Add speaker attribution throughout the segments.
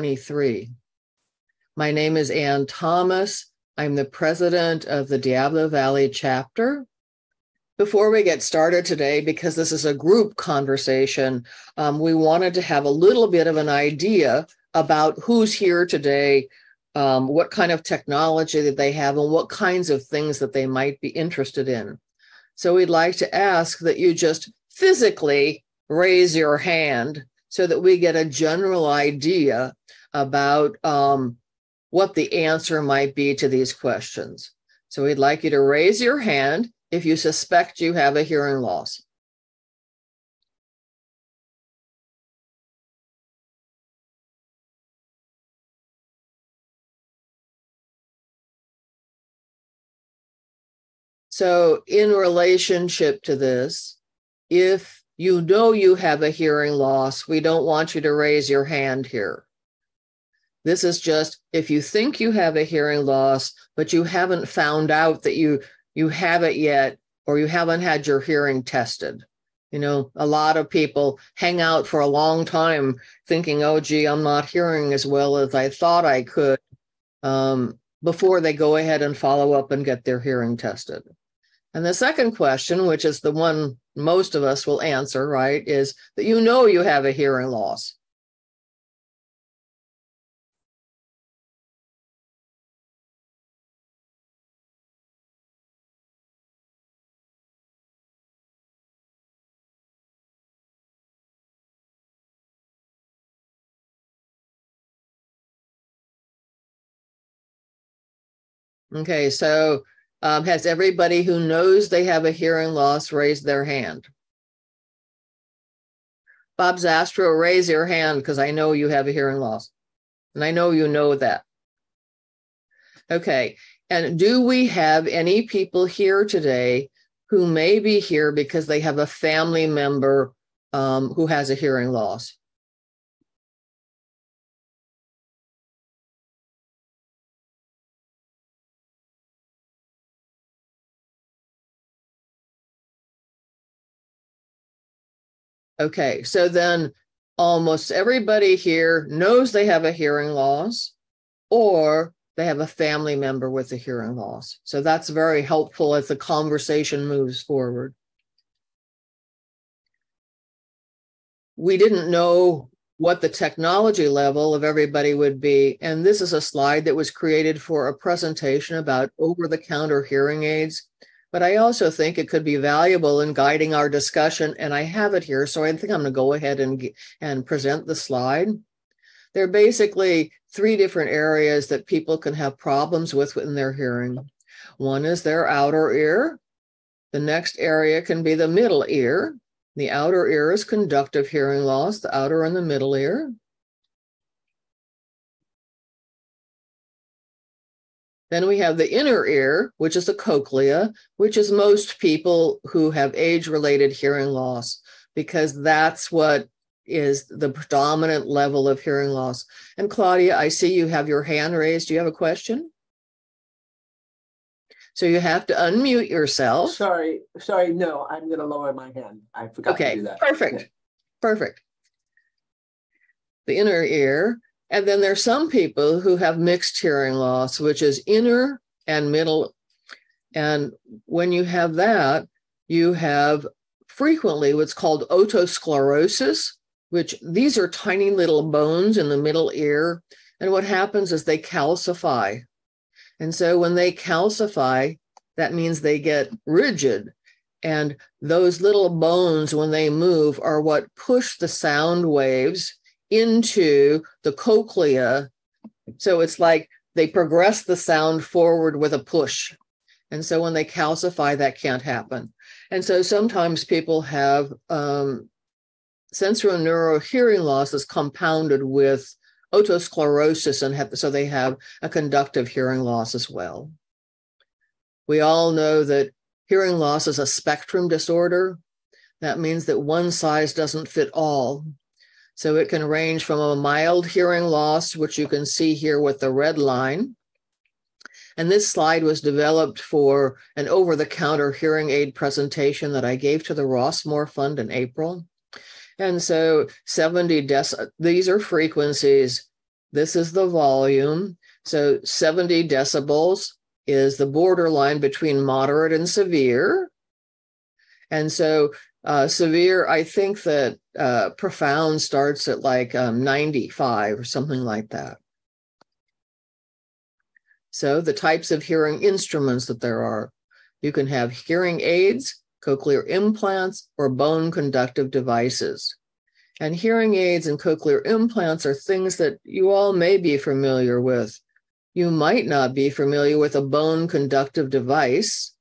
Speaker 1: 23. My name is Ann Thomas. I'm the president of the Diablo Valley chapter. Before we get started today, because this is a group conversation, um, we wanted to have a little bit of an idea about who's here today, um, what kind of technology that they have, and what kinds of things that they might be interested in. So we'd like to ask that you just physically raise your hand so that we get a general idea about um, what the answer might be to these questions. So we'd like you to raise your hand if you suspect you have a hearing loss. So, in relationship to this, if you know you have a hearing loss, we don't want you to raise your hand here. This is just if you think you have a hearing loss, but you haven't found out that you you have it yet, or you haven't had your hearing tested. You know, a lot of people hang out for a long time thinking, oh, gee, I'm not hearing as well as I thought I could um, before they go ahead and follow up and get their hearing tested. And the second question, which is the one most of us will answer, right, is that you know you have a hearing loss. Okay, so um, has everybody who knows they have a hearing loss raised their hand? Bob Zastro, raise your hand because I know you have a hearing loss. And I know you know that. Okay. And do we have any people here today who may be here because they have a family member um, who has a hearing loss? Okay, so then almost everybody here knows they have a hearing loss or they have a family member with a hearing loss. So that's very helpful as the conversation moves forward. We didn't know what the technology level of everybody would be. And this is a slide that was created for a presentation about over the counter hearing aids but I also think it could be valuable in guiding our discussion. And I have it here, so I think I'm going to go ahead and, and present the slide. There are basically three different areas that people can have problems with in their hearing. One is their outer ear. The next area can be the middle ear. The outer ear is conductive hearing loss, the outer and the middle ear. Then we have the inner ear, which is the cochlea, which is most people who have age related hearing loss, because that's what is the predominant level of hearing loss. And Claudia, I see you have your hand raised. Do you have a question? So you have to unmute yourself.
Speaker 2: Sorry, sorry, no, I'm going to lower my hand. I forgot
Speaker 1: okay,
Speaker 2: to do that.
Speaker 1: Perfect. Perfect. The inner ear. And then there's some people who have mixed hearing loss, which is inner and middle. And when you have that, you have frequently what's called otosclerosis, which these are tiny little bones in the middle ear. And what happens is they calcify. And so when they calcify, that means they get rigid. And those little bones, when they move, are what push the sound waves into the cochlea. So it's like they progress the sound forward with a push. And so when they calcify, that can't happen. And so sometimes people have um, sensorineural hearing loss that's compounded with otosclerosis, and have, so they have a conductive hearing loss as well. We all know that hearing loss is a spectrum disorder. That means that one size doesn't fit all. So it can range from a mild hearing loss, which you can see here with the red line. And this slide was developed for an over the counter hearing aid presentation that I gave to the Rossmoor Fund in April. And so 70 deci, these are frequencies This is the volume. So 70 decibels is the borderline between moderate and severe. And so uh, severe, I think that uh, profound starts at like um, 95 or something like that. So the types of hearing instruments that there are, you can have hearing aids, cochlear implants, or bone conductive devices. And hearing aids and cochlear implants are things that you all may be familiar with. You might not be familiar with a bone conductive device,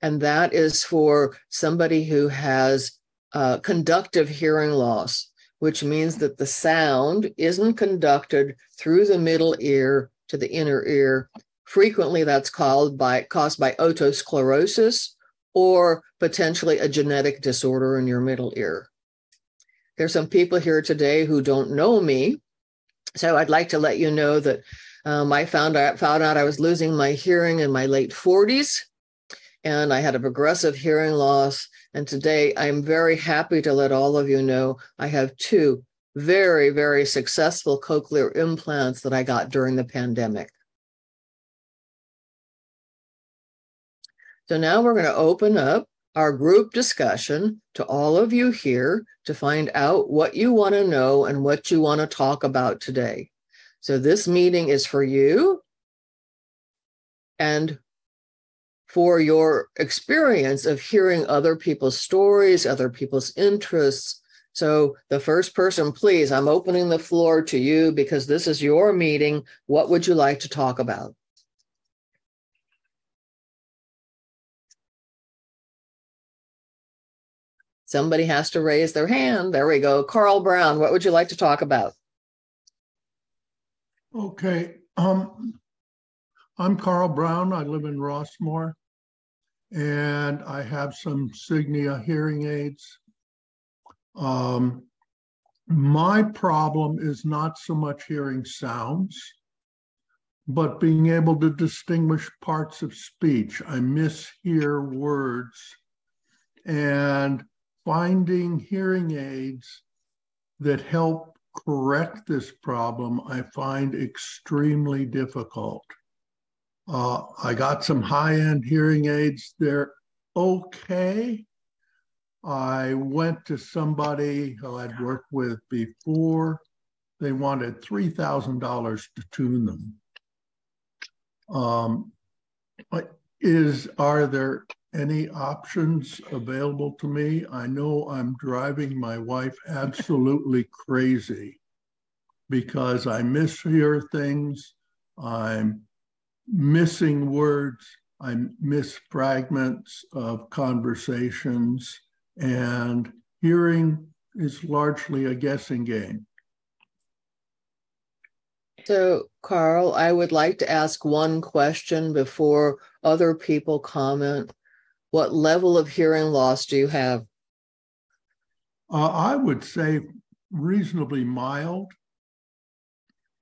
Speaker 1: and that is for somebody who has uh, conductive hearing loss, which means that the sound isn't conducted through the middle ear to the inner ear. Frequently, that's called by caused by otosclerosis or potentially a genetic disorder in your middle ear. There's some people here today who don't know me. So I'd like to let you know that um, I found out, found out I was losing my hearing in my late 40s, and I had a progressive hearing loss. And today I'm very happy to let all of you know I have two very, very successful cochlear implants that I got during the pandemic. So now we're going to open up our group discussion to all of you here to find out what you want to know and what you want to talk about today. So this meeting is for you and for your experience of hearing other people's stories, other people's interests. So the first person, please, I'm opening the floor to you because this is your meeting. What would you like to talk about? Somebody has to raise their hand. There we go. Carl Brown, what would you like to talk about?
Speaker 3: Okay. Um, I'm Carl Brown. I live in Rossmoor and I have some Signia hearing aids. Um, my problem is not so much hearing sounds, but being able to distinguish parts of speech. I mishear words and finding hearing aids that help correct this problem, I find extremely difficult. Uh, I got some high end hearing aids. They're okay. I went to somebody who I'd worked with before. They wanted $3,000 to tune them. Um, is are there any options available to me? I know I'm driving my wife absolutely crazy because I mishear things. I'm missing words. I miss fragments of conversations. And hearing is largely a guessing game.
Speaker 1: So, Carl, I would like to ask one question before other people comment. What level of hearing loss do you have?
Speaker 3: Uh, I would say reasonably mild.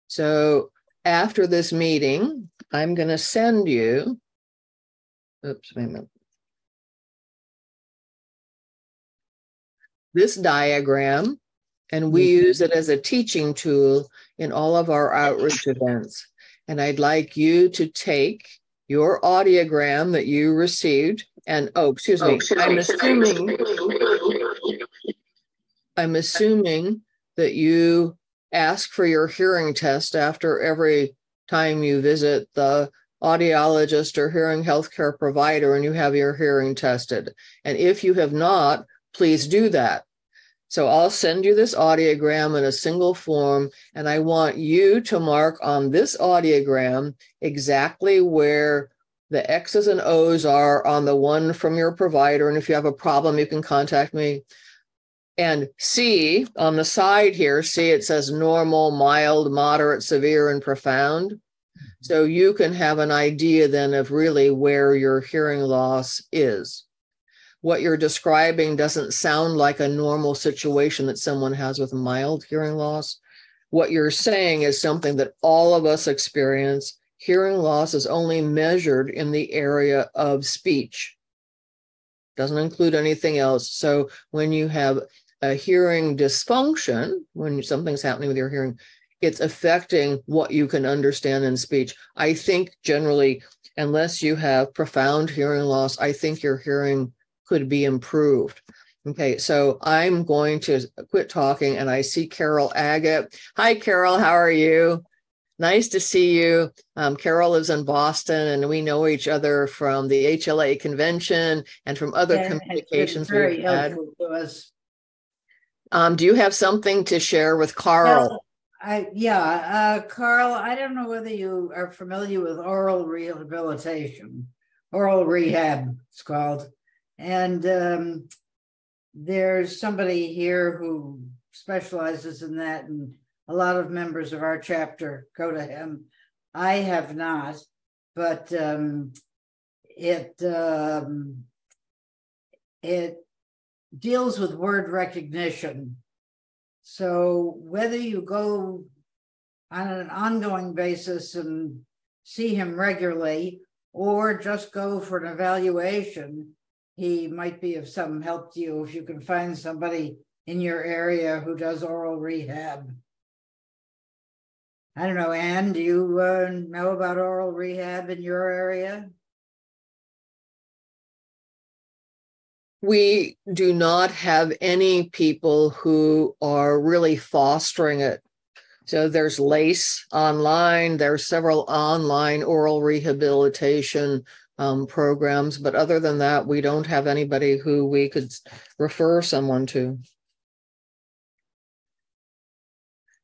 Speaker 1: So, after this meeting, I'm going to send you. Oops, wait a minute. This diagram, and we mm-hmm. use it as a teaching tool in all of our outreach events. And I'd like you to take your audiogram that you received and oh, excuse me. Oh, I'm assuming I'm assuming that you ask for your hearing test after every time you visit the audiologist or hearing healthcare provider and you have your hearing tested. And if you have not, please do that. So I'll send you this audiogram in a single form, and I want you to mark on this audiogram exactly where the X's and O's are on the one from your provider. And if you have a problem, you can contact me. And C on the side here, see it says normal, mild, moderate, severe, and profound. So you can have an idea then of really where your hearing loss is. What you're describing doesn't sound like a normal situation that someone has with mild hearing loss. What you're saying is something that all of us experience hearing loss is only measured in the area of speech, doesn't include anything else. So when you have a hearing dysfunction, when something's happening with your hearing, it's affecting what you can understand in speech. I think generally, unless you have profound hearing loss, I think your hearing could be improved. Okay, so I'm going to quit talking and I see Carol Agate. Hi, Carol, how are you? Nice to see you. Um, Carol lives in Boston and we know each other from the HLAA convention and from other
Speaker 4: Yeah,
Speaker 1: communications
Speaker 4: very
Speaker 1: we've had.
Speaker 4: helpful to us.
Speaker 1: Um, do you have something to share with Carl?
Speaker 4: I, yeah, uh, Carl, I don't know whether you are familiar with aural rehabilitation, aural rehab, it's called. And um, there's somebody here who specializes in that, and a lot of members of our chapter go to him. I have not, but um, it um, it deals with word recognition. So whether you go on an ongoing basis and see him regularly, or just go for an evaluation, he might be of some help to you if you can find somebody in your area who does aural rehab. I don't know, Anne, do you uh, know about aural rehab in your area?
Speaker 1: We do not have any people who are really fostering it. So there's LACE online, there's several online aural rehabilitation um, programs, but other than that, we don't have anybody who we could refer someone to.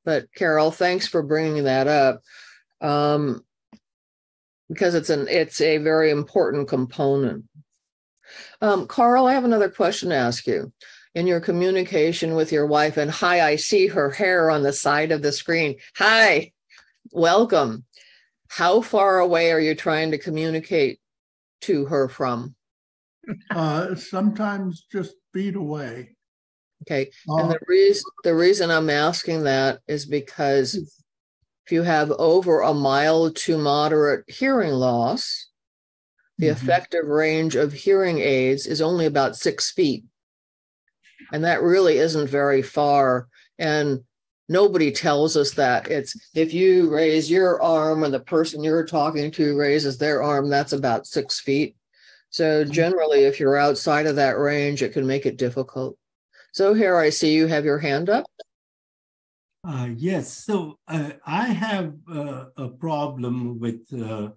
Speaker 1: But Carol, thanks for bringing that up. Um, because it's an it's a very important component. Um, Carl, I have another question to ask you. In your communication with your wife, and hi, I see her hair on the side of the screen. Hi, welcome. How far away are you trying to communicate to her from?
Speaker 3: Uh, sometimes just feet away.
Speaker 1: Okay. And
Speaker 3: Uh,
Speaker 1: the reason the reason I'm asking that is because if you have over a mild to moderate hearing loss, the
Speaker 3: mhm.
Speaker 1: effective range of hearing aids is only about six feet. And that really isn't very far. And nobody tells us that. It's if you raise your arm and the person you're talking to raises their arm, that's about six feet. So generally, if you're outside of that range, it can make it difficult. So here I see you have your hand up.
Speaker 5: Uh, yes, so uh, I have uh, a problem with uh,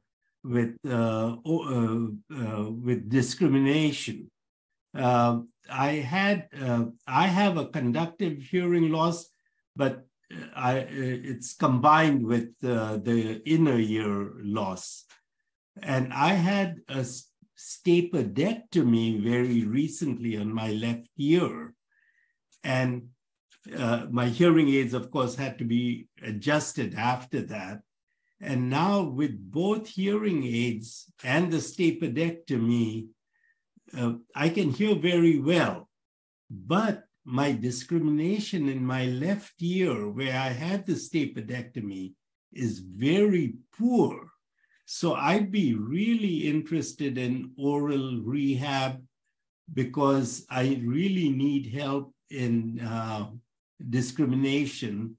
Speaker 5: with uh, uh, uh, with discrimination. Uh, I had uh, I have a conductive hearing loss, but uh, I it's combined with the inner ear loss, and I had a stapedectomy very recently on my left ear, and uh, my hearing aids, of course, had to be adjusted after that. And now, with both hearing aids and the stapedectomy, uh, I can hear very well. But my discrimination in my left ear, where I had the stapedectomy, is very poor. So I'd be really interested in aural rehab because I really need help in uh, discrimination.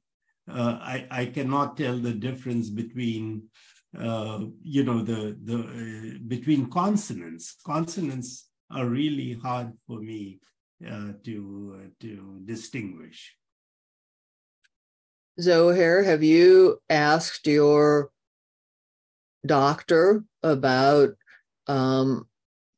Speaker 5: Uh, I, I cannot tell the difference between, uh, you know, the the uh, between consonants. Consonants are really hard for me uh, to uh, to distinguish.
Speaker 1: Zohair, have you asked your doctor about um,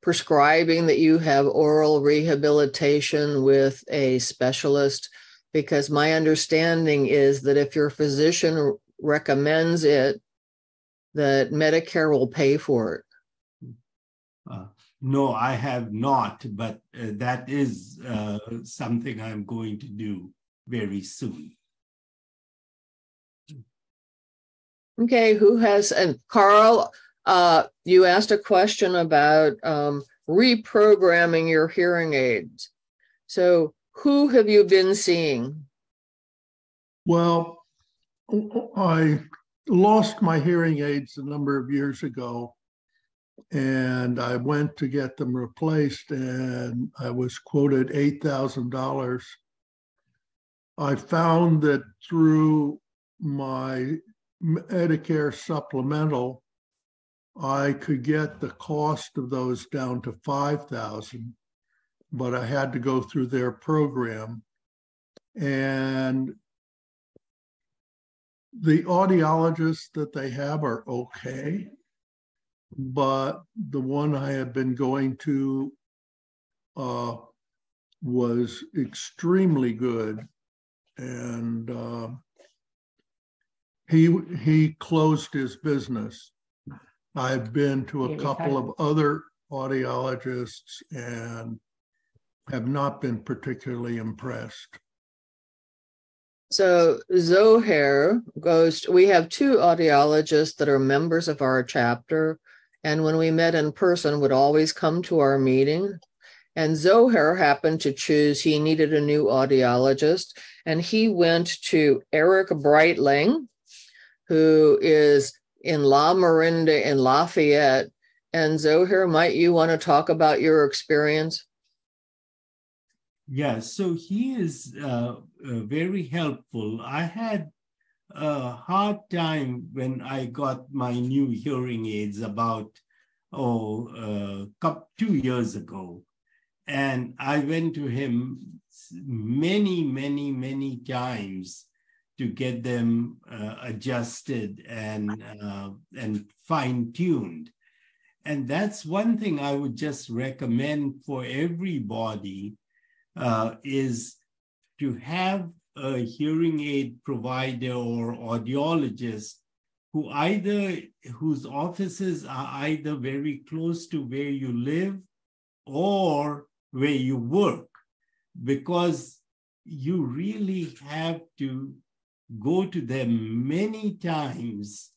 Speaker 1: prescribing that you have aural rehabilitation with a specialist? Because my understanding is that if your physician recommends it, that Medicare will pay for it.
Speaker 5: Uh, no, I have not, but uh, that is uh, something I'm going to do very soon.
Speaker 1: Okay, who has, and Carl, uh, you asked a question about um, reprogramming your hearing aids. So who have you been seeing?
Speaker 3: Well, I lost my hearing aids a number of years ago. And I went to get them replaced and I was quoted $8,000. I found that through my Medicare supplemental, I could get the cost of those down to 5,000, but I had to go through their program. And the audiologists that they have are okay, but the one I had been going to uh, was extremely good, and uh, he he closed his business. I've been to a couple of other audiologists and have not been particularly impressed.
Speaker 1: So Zohair goes, we have two audiologists that are members of our chapter. And when we met in person, would always come to our meeting. And Zohair happened to choose, he needed a new audiologist. And he went to Eric Breitling, who is in Lamorinda in Lafayette. And Zohair, might you want to talk about your experience?
Speaker 5: Yeah, so he is uh, uh, very helpful. I had a hard time when I got my new hearing aids about oh uh, two years ago, and I went to him many, many, many times to get them uh, adjusted and uh, and fine tuned. And that's one thing I would just recommend for everybody uh, is to have a hearing aid provider or audiologist who either whose offices are either very close to where you live or where you work because you really have to go to them many times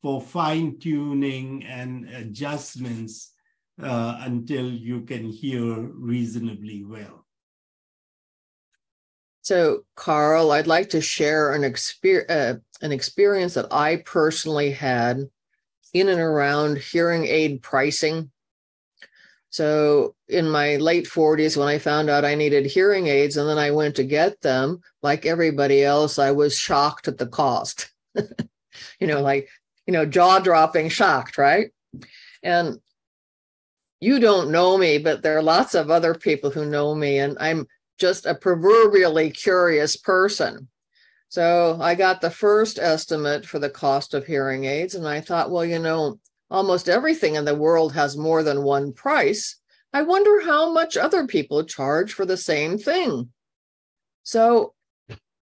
Speaker 5: for fine tuning and adjustments uh, until you can hear reasonably well.
Speaker 1: So, Carl, I'd like to share an, exper- uh, an experience that I personally had in and around hearing aid pricing. So, in my late 40s, when I found out I needed hearing aids and then I went to get them, like everybody else, I was shocked at the cost. you know, like, you know, jaw dropping shocked, right? And you don't know me, but there are lots of other people who know me. And I'm just a proverbially curious person. So I got the first estimate for the cost of hearing aids, and I thought, well, you know, almost everything in the world has more than one price. I wonder how much other people charge for the same thing. So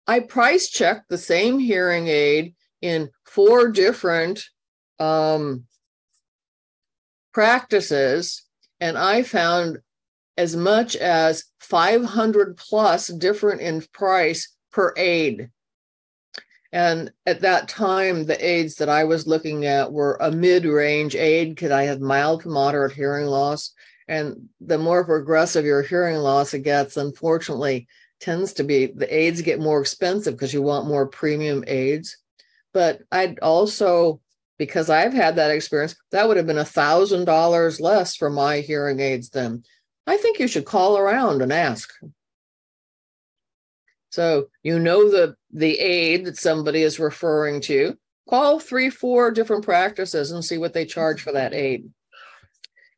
Speaker 1: I price checked the same hearing aid in four different um, practices, and I found as much as 500 plus different in price per aid. And at that time, the aids that I was looking at were a mid range aid because I had mild to moderate hearing loss. And the more progressive your hearing loss gets, unfortunately, tends to be the aids get more expensive because you want more premium aids. But I'd also, because I've had that experience, that would have been a thousand dollars less for my hearing aids then. I think you should call around and ask. So you know the the aid that somebody is referring to. Call three, four different practices and see what they charge for that aid.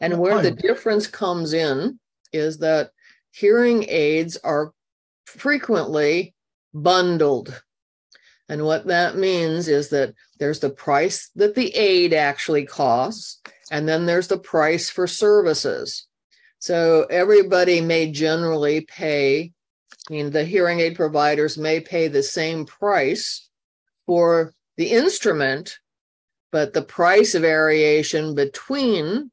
Speaker 1: And where the difference comes in is that hearing aids are frequently bundled. And what that means is that there's the price that the aid actually costs, and then there's the price for services. So everybody may generally pay, I mean, the hearing aid providers may pay the same price for the instrument, but the price variation between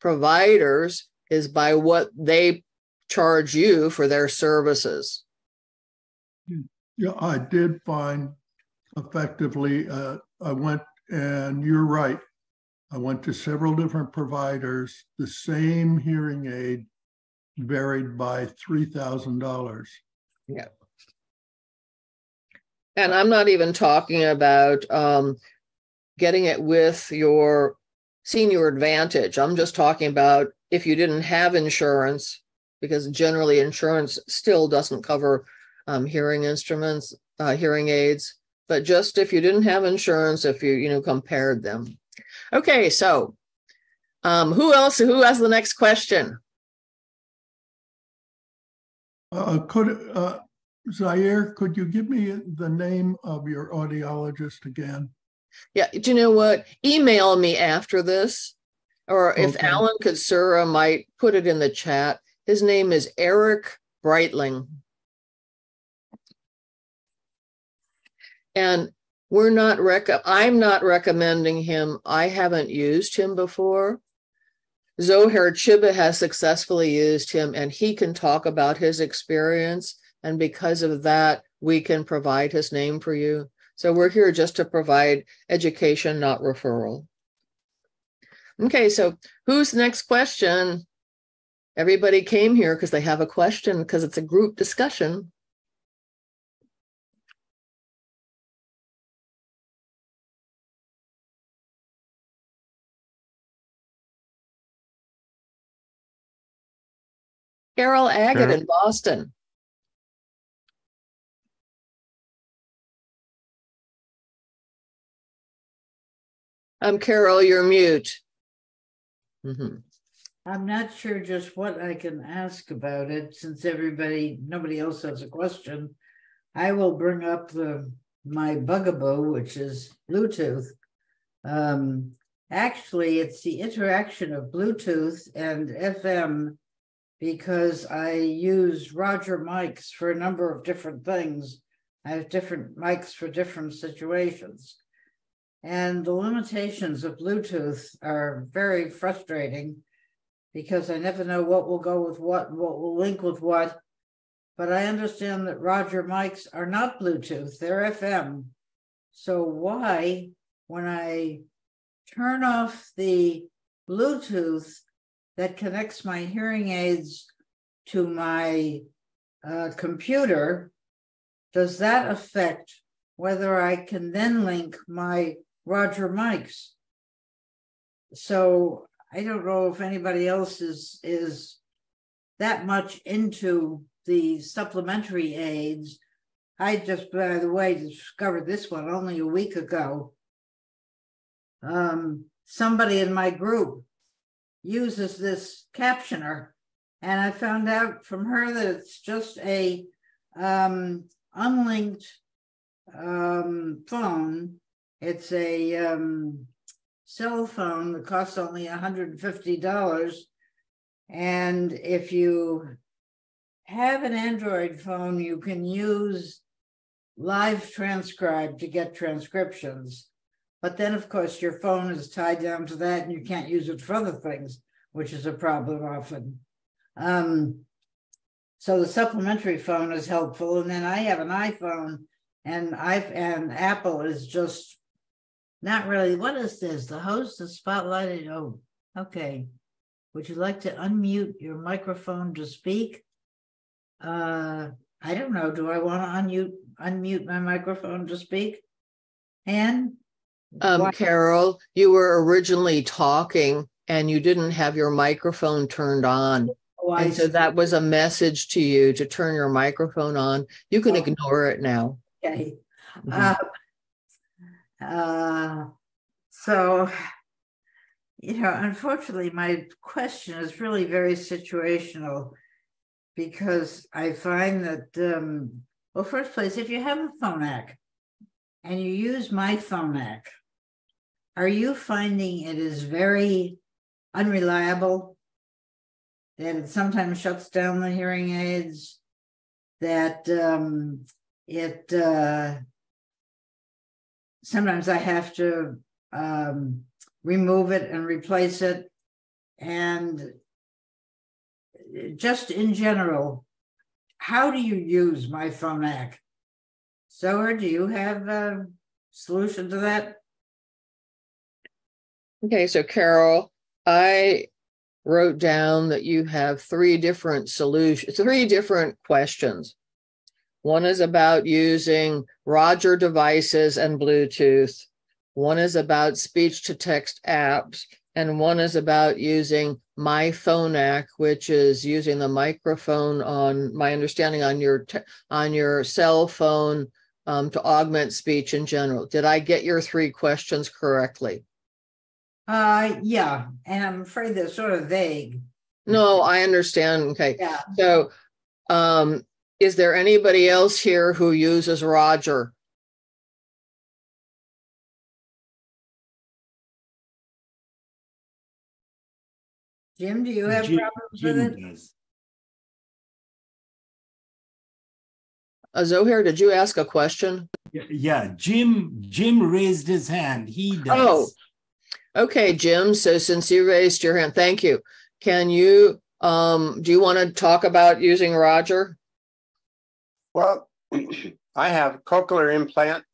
Speaker 1: providers is by what they charge you for their services.
Speaker 3: Yeah, I did find effectively, uh, I went, and you're right, I went to several different providers. The same hearing aid varied by $3,000.
Speaker 1: Yeah. And I'm not even talking about um, getting it with your senior advantage. I'm just talking about if you didn't have insurance, because generally insurance still doesn't cover um, hearing instruments, uh, hearing aids. but just if you didn't have insurance, if you, you know, compared them. Okay, so um, who else? Who has the next question?
Speaker 3: Uh, could, uh, Zaire, could you give me the name of your audiologist again?
Speaker 1: Yeah, do you know what? Email me after this, or if
Speaker 3: Okay.
Speaker 1: Alan Katsura might put it in the chat. His name is Eric Breitling. And we're not rec, I'm not recommending him. I haven't used him before. Zohair Chiba has successfully used him and he can talk about his experience. And because of that, we can provide his name for you. So we're here just to provide education, not referral. Okay, so who's next question? Everybody came here because they have a question because it's a group discussion. Carol Agate
Speaker 5: Carol.
Speaker 1: in Boston. I'm Carol, you're mute. Mhm.
Speaker 4: I'm not sure just what I can ask about it since everybody, nobody else has a question. I will bring up the my bugaboo, which is Bluetooth. Um, actually, it's the interaction of Bluetooth and FM because I use Roger mics for a number of different things. I have different mics for different situations. And the limitations of Bluetooth are very frustrating because I never know what will go with what and what will link with what. But I understand that Roger mics are not Bluetooth, they're FM. So why, when I turn off the Bluetooth that connects my hearing aids to my uh, computer, does that affect whether I can then link my Roger mics? So I don't know if anybody else is is that much into the supplementary aids. I just, by the way, discovered this one only a week ago. Um, somebody in my group uses this captioner, and I found out from her that it's just a um, unlinked um, phone. It's a um, cell phone that costs only $150. And if you have an Android phone, you can use Live Transcribe to get transcriptions. But then, of course, your phone is tied down to that and you can't use it for other things, which is a problem often. Um, so the supplementary phone is helpful. And then I have an iPhone and I and Apple is just not really. What is this? The host is spotlighted. Oh, okay. Would you like to unmute your microphone to speak? Uh, I don't know. Do I want to unmute unmute my microphone to speak? And
Speaker 1: Um, Carol, you were originally talking and you didn't have your microphone turned on.
Speaker 4: why?
Speaker 1: And so that was a message to you to turn your microphone on. You can
Speaker 4: Oh.
Speaker 1: ignore it now.
Speaker 4: Okay.
Speaker 1: Mhm.
Speaker 4: Uh, uh, so, you know, unfortunately, my question is really very situational because I find that, um, well, first place, if you have a phonak and you use myPhonak, are you finding it is very unreliable? That it sometimes shuts down the hearing aids? That um, it uh, sometimes I have to um, remove it and replace it. And just in general, how do you use my phone phonak? Zohair, do you have a solution to that?
Speaker 1: Okay, so Carol, I wrote down that you have three different solutions, three different questions. One is about using Roger devices and Bluetooth. One is about speech to text apps, and one is about using myPhonak, which is using the microphone on my understanding on your on your cell phone um, to augment speech in general. Did I get your three questions correctly?
Speaker 4: Uh, yeah, and I'm afraid they're sort of vague.
Speaker 1: No, I understand. Okay.
Speaker 4: Yeah.
Speaker 1: So, um, is there anybody else here who uses Roger?
Speaker 4: Jim, do you have
Speaker 5: Jim-
Speaker 4: problems with it?
Speaker 5: Jim does.
Speaker 1: Uh, Zohair, did you ask a question?
Speaker 5: Yeah, Yeah, Jim, Jim raised his hand. He does.
Speaker 1: Oh. Okay, Jim. So since you raised your hand, thank you. Can you, um, do you want to talk about using Roger?
Speaker 6: Well, I have cochlear implant,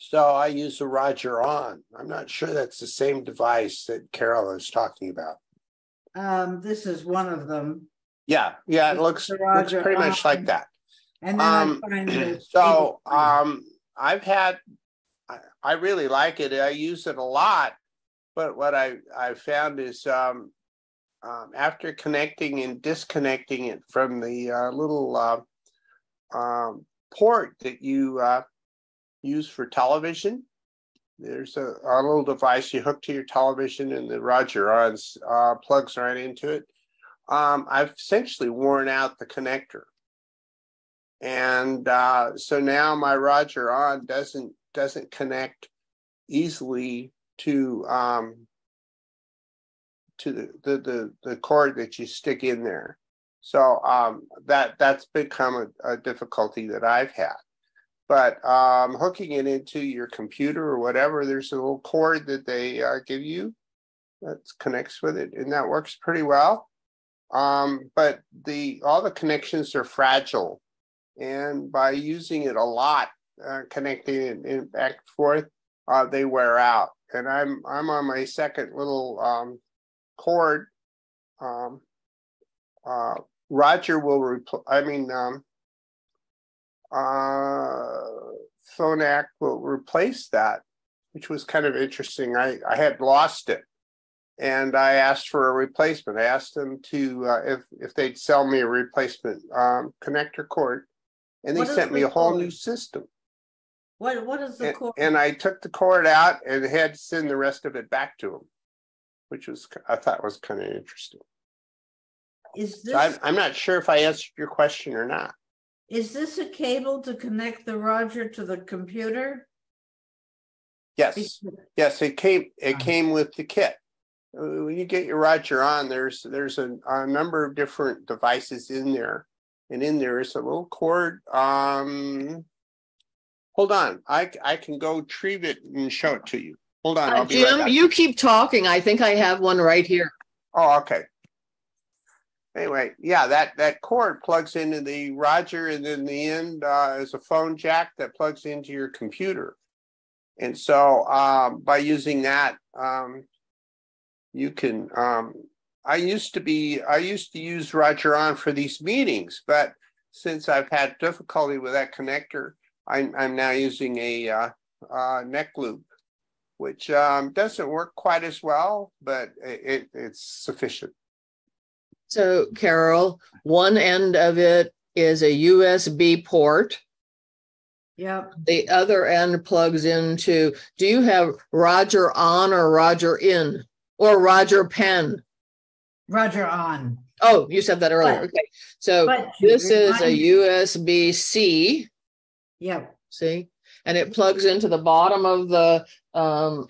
Speaker 6: so I use a Roger on. I'm not sure that's the same device that Carol is talking about.
Speaker 4: Um, this is one of them.
Speaker 6: Yeah, yeah, it looks, looks
Speaker 4: Roger
Speaker 6: pretty much like that.
Speaker 4: And then
Speaker 6: Um,
Speaker 4: I find
Speaker 6: So, um, I've had, I, really like it. I use it a lot. But what I, I found is, um, um, after connecting and disconnecting it from the, uh, little, uh, um, port that you, uh, use for television, there's a, a little device you hook to your television and the Roger ons, uh, plugs right into it. Um, I've essentially worn out the connector. And uh, so now my Roger on doesn't doesn't connect easily to um, to the, the the the cord that you stick in there. So um, that that's become a, a difficulty that I've had. But um, hooking it into your computer or whatever, there's a little cord that they uh, give you that connects with it, and that works pretty well. Um, but the all the connections are fragile and by using it a lot, uh, connecting it in back and forth, uh, they wear out. And I'm I'm on my second little um, cord. Um, uh, Roger will repl- I mean, um, uh, Phonak will replace that, which was kind of interesting. I I had lost it, and I asked for a replacement. I asked them to uh, if if they'd sell me a replacement um, connector cord and they
Speaker 4: What
Speaker 6: sent me a whole new system.
Speaker 4: What, what is the
Speaker 6: And,
Speaker 4: core?
Speaker 6: and I took the cord out and had to send the rest of it back to him, which was I thought was kind of interesting.
Speaker 4: Is
Speaker 6: So I'm,
Speaker 4: this,
Speaker 6: I'm not sure if I answered your question or not.
Speaker 4: is this a cable to connect the Roger to the computer?
Speaker 6: Yes, yes, it came it
Speaker 4: Uh.
Speaker 6: came with the kit. When you get your Roger on, there's there's a, a number of different devices in there, and in there is a little cord. Um, hold on, I I can go retrieve it and show it to you. Hold on,
Speaker 1: Uh,
Speaker 6: right
Speaker 1: Jim,
Speaker 6: back.
Speaker 1: you keep talking. I think I have one right here.
Speaker 6: Oh, okay. Anyway, yeah, that that cord plugs into the Roger, and then the end uh, is a phone jack that plugs into your computer. And so, um, by using that, um, you can. Um, I used to be, I used to use Roger on for these meetings, but since I've had difficulty with that connector, I'm I'm now using a uh, uh, neck loop, which um, doesn't work quite as well, but it, it it's sufficient.
Speaker 1: So, Carol, one end of it is a USB port.
Speaker 4: Yep,
Speaker 1: The other end plugs into, do you have Roger on or Roger in or Roger pen?
Speaker 4: Roger on.
Speaker 1: Oh, you said that earlier.
Speaker 4: But-
Speaker 1: Okay. So this is a USB C,
Speaker 4: Yep,
Speaker 1: see? And it plugs into the bottom of the um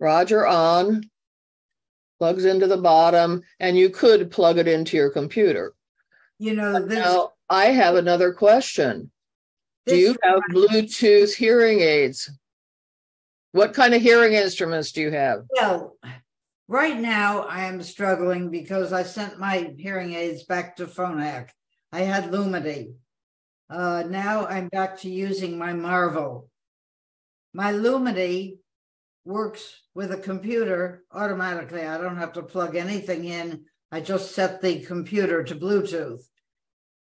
Speaker 1: Roger on plugs into the bottom and you could plug it into your computer.
Speaker 4: you know, this.
Speaker 1: Now, I have another question. Do you have Bluetooth hearing aids? What kind of hearing instruments do you have?
Speaker 4: Well, right now I am struggling because I sent my hearing aids back to Phonak. I had Lumity. Uh, now I'm back to using my Marvel. My Lumity works with a computer automatically. I don't have to plug anything in. I just set the computer to Bluetooth.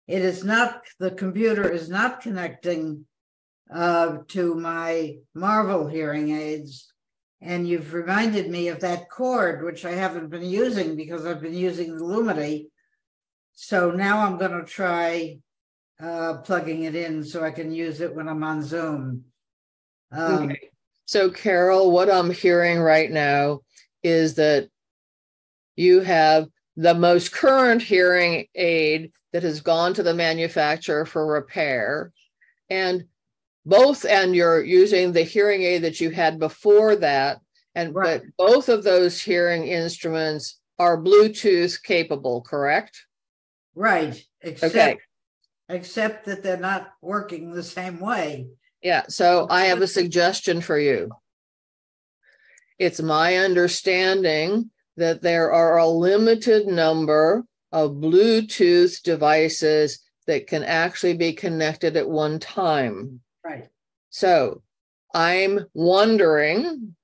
Speaker 4: It is not, the computer is not connecting uh, to my Marvel hearing aids. And you've reminded me of that cord, which I haven't been using because I've been using the Lumity. so now I'm gonna try uh, plugging it in so I can use it when I'm on Zoom. Um,
Speaker 1: Okay. So Carol, what I'm hearing right now is that you have the most current hearing aid that has gone to the manufacturer for repair. And both, and you're using the hearing aid that you had before that. And but both of those hearing instruments are Bluetooth capable, correct?
Speaker 4: Right,
Speaker 1: Okay.
Speaker 4: except, except that they're not working the same way.
Speaker 1: Yeah, so I have a suggestion for you. It's my understanding that there are a limited number of Bluetooth devices that can actually be connected at one time.
Speaker 4: Right.
Speaker 1: So I'm wondering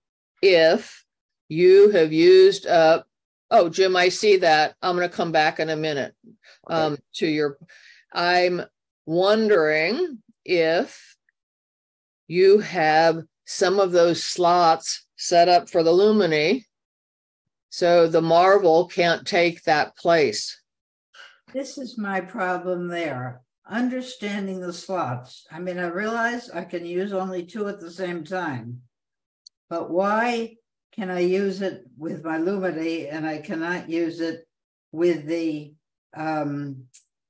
Speaker 1: if you have used up, oh, Jim, I see that. I'm going to come back in a minute um, to your, I'm wondering if you have some of those slots set up for the Lumini. So the Marvel can't take that place.
Speaker 4: This is my problem there. Understanding the slots. I mean, I realize I can use only two at the same time. But why can I use it with my Lumity and I cannot use it with the um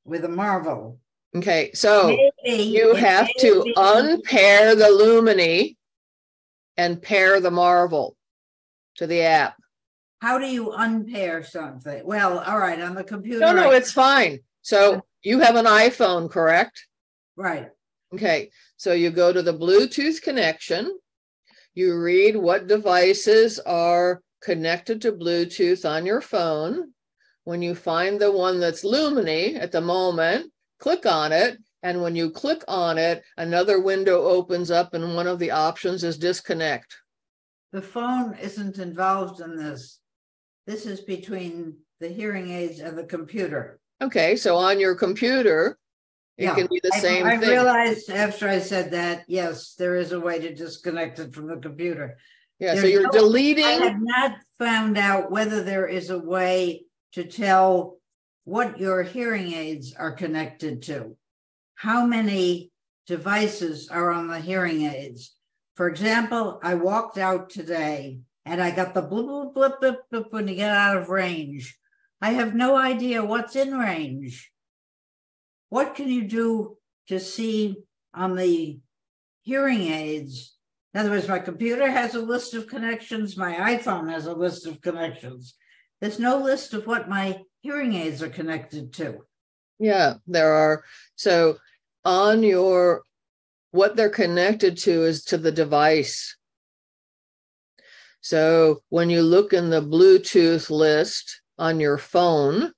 Speaker 4: with the Marvel?
Speaker 1: Okay, so
Speaker 4: Maybe
Speaker 1: you have to unpair the Lumini and pair the Marvel to the app.
Speaker 4: How do you unpair something? Well, all right, on the computer.
Speaker 1: No, no,
Speaker 4: I-
Speaker 1: it's fine. So you have an iPhone, correct?
Speaker 4: Right,
Speaker 1: Okay, so you go to the Bluetooth connection. You read what devices are connected to Bluetooth on your phone. When you find the one that's Lumini at the moment, click on it. And when you click on it, another window opens up and one of the options is disconnect.
Speaker 4: the phone isn't involved in this. This is between the hearing aids and the computer.
Speaker 1: Okay, so on your computer, it
Speaker 4: Yeah,
Speaker 1: can be the
Speaker 4: I-
Speaker 1: same
Speaker 4: I
Speaker 1: thing.
Speaker 4: realized after I said that, yes, there is a way to disconnect it from the computer.
Speaker 1: Yeah, so you're
Speaker 4: no- I have not found out whether there is a way to tell what your hearing aids are connected to. How many devices are on the hearing aids? For example, I walked out today and I got the blip, blip, blip, blip, blip when you get out of range. I have no idea what's in range. What can you do to see on the hearing aids? In other words, my computer has a list of connections, my iPhone has a list of connections. There's no list of what my hearing aids are connected to.
Speaker 1: Yeah, there are. So on your, what they're connected to is to the device. So when you look in the Bluetooth list on your phone,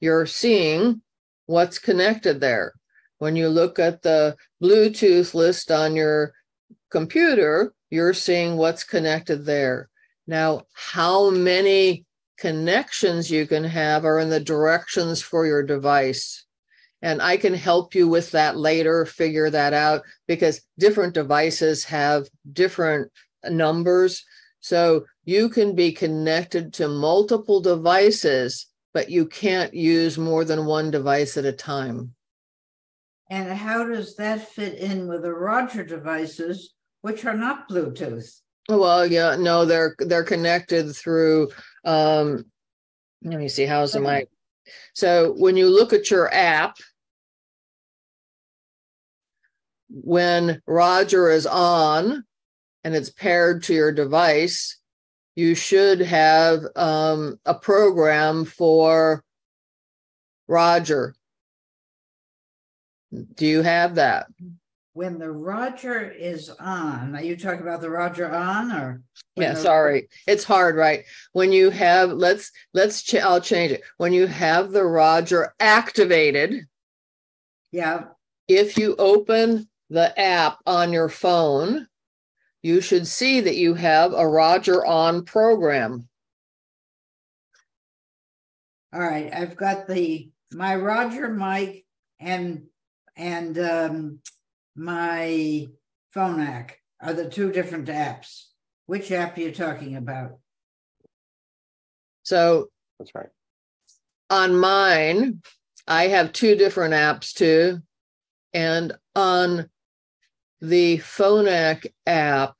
Speaker 1: you're seeing what's connected there. When you look at the Bluetooth list on your computer, you're seeing what's connected there. Now, how many connections you can have are in the directions for your device. And I can help you with that later, figure that out because different devices have different numbers. So you can be connected to multiple devices, but you can't use more than one device at a time.
Speaker 4: And how does that fit in with the Roger devices, which are not Bluetooth?
Speaker 1: Well, yeah, no, they're they're connected through um let me see how's the mic. So when you look at your app, when Roger is on and it's paired to your device, you should have um, a program for Roger. Do you have that?
Speaker 4: When the Roger is on, are you talking about the Roger on or?
Speaker 1: Yeah,
Speaker 4: the-
Speaker 1: sorry. It's hard, right? When you have, let's, let's, ch- I'll change it. When you have the Roger activated,
Speaker 4: Yeah,
Speaker 1: if you open the app on your phone, you should see that you have a Roger on program.
Speaker 4: all right, I've got the, my Roger mic and, and um, my Phonak are the two different apps. Which app are you talking about?
Speaker 1: So
Speaker 6: That's right.
Speaker 1: on mine, I have two different apps too. And on the Phonak app,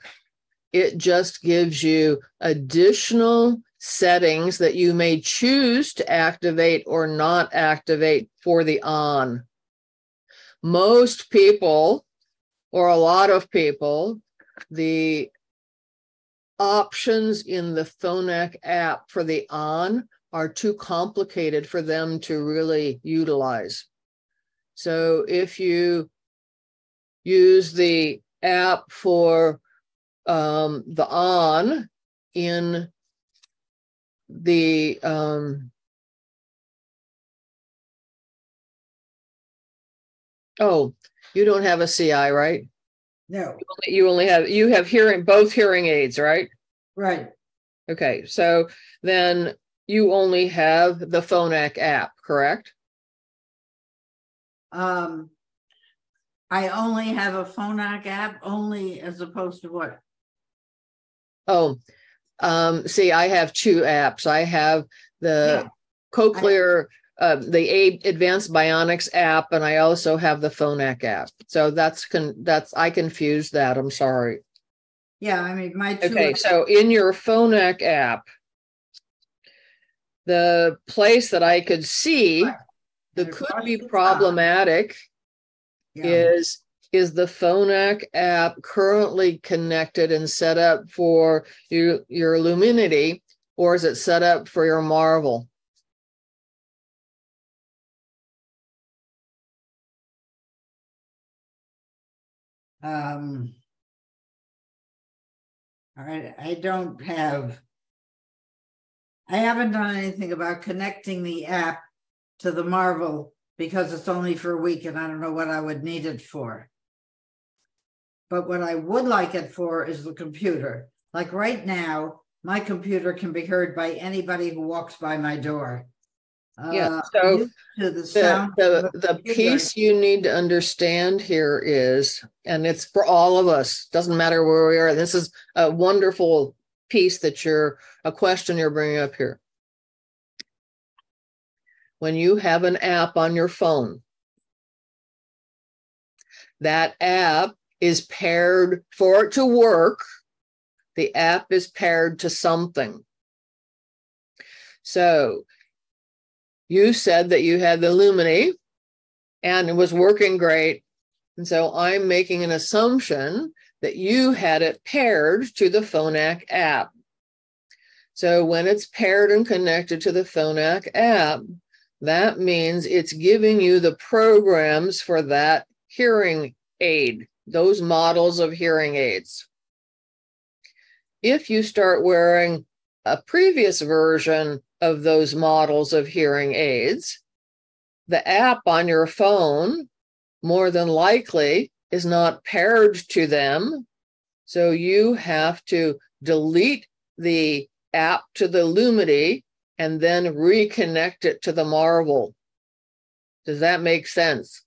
Speaker 1: it just gives you additional settings that you may choose to activate or not activate for the on. Most people, or a lot of people, the options in the Phonak app for the on are too complicated for them to really utilize. So if you use the app for um, the on in the um, oh, you don't have a CI, right?
Speaker 4: No,
Speaker 1: You only have you have hearing both hearing aids, right?
Speaker 4: right.
Speaker 1: Okay, so then you only have the Phonak app, correct?
Speaker 4: Um, I only have a Phonak app only as opposed to what?
Speaker 1: Oh, um, see, I have two apps. I have the
Speaker 4: Yeah.
Speaker 1: Cochlear, uh, the A Advanced Bionics app, and I also have the Phonak app. So that's con that's I confused that. I'm sorry.
Speaker 4: Yeah, I mean, my two.
Speaker 1: Okay, so in your Phonak app, the place that I could see that could be problematic
Speaker 4: yeah.
Speaker 1: is is the Phonak app currently connected and set up for your your Luminity, or is it set up for your Marvel?
Speaker 4: Um. All right, I don't have. I haven't done anything about connecting the app to the Marvel because it's only for a week and I don't know what I would need it for. But what I would like it for is the computer. Like right now, my computer can be heard by anybody who walks by my door.
Speaker 1: Yeah,
Speaker 4: Uh,
Speaker 1: so
Speaker 4: the
Speaker 1: The, the, the piece you need to understand here is, and it's for all of us, doesn't matter where we are. This is a wonderful piece that you're, a question you're bringing up here. When you have an app on your phone, that app is paired for it to work. The app is paired to something. So you said that you had the Lumini and it was working great. And so I'm making an assumption that you had it paired to the Phonak app. So when it's paired and connected to the Phonak app, that means it's giving you the programs for that hearing aid, those models of hearing aids. If you start wearing a previous version of those models of hearing aids, the app on your phone more than likely is not paired to them. So you have to delete the app to the Lumity and then reconnect it to the Marvel. Does that make sense?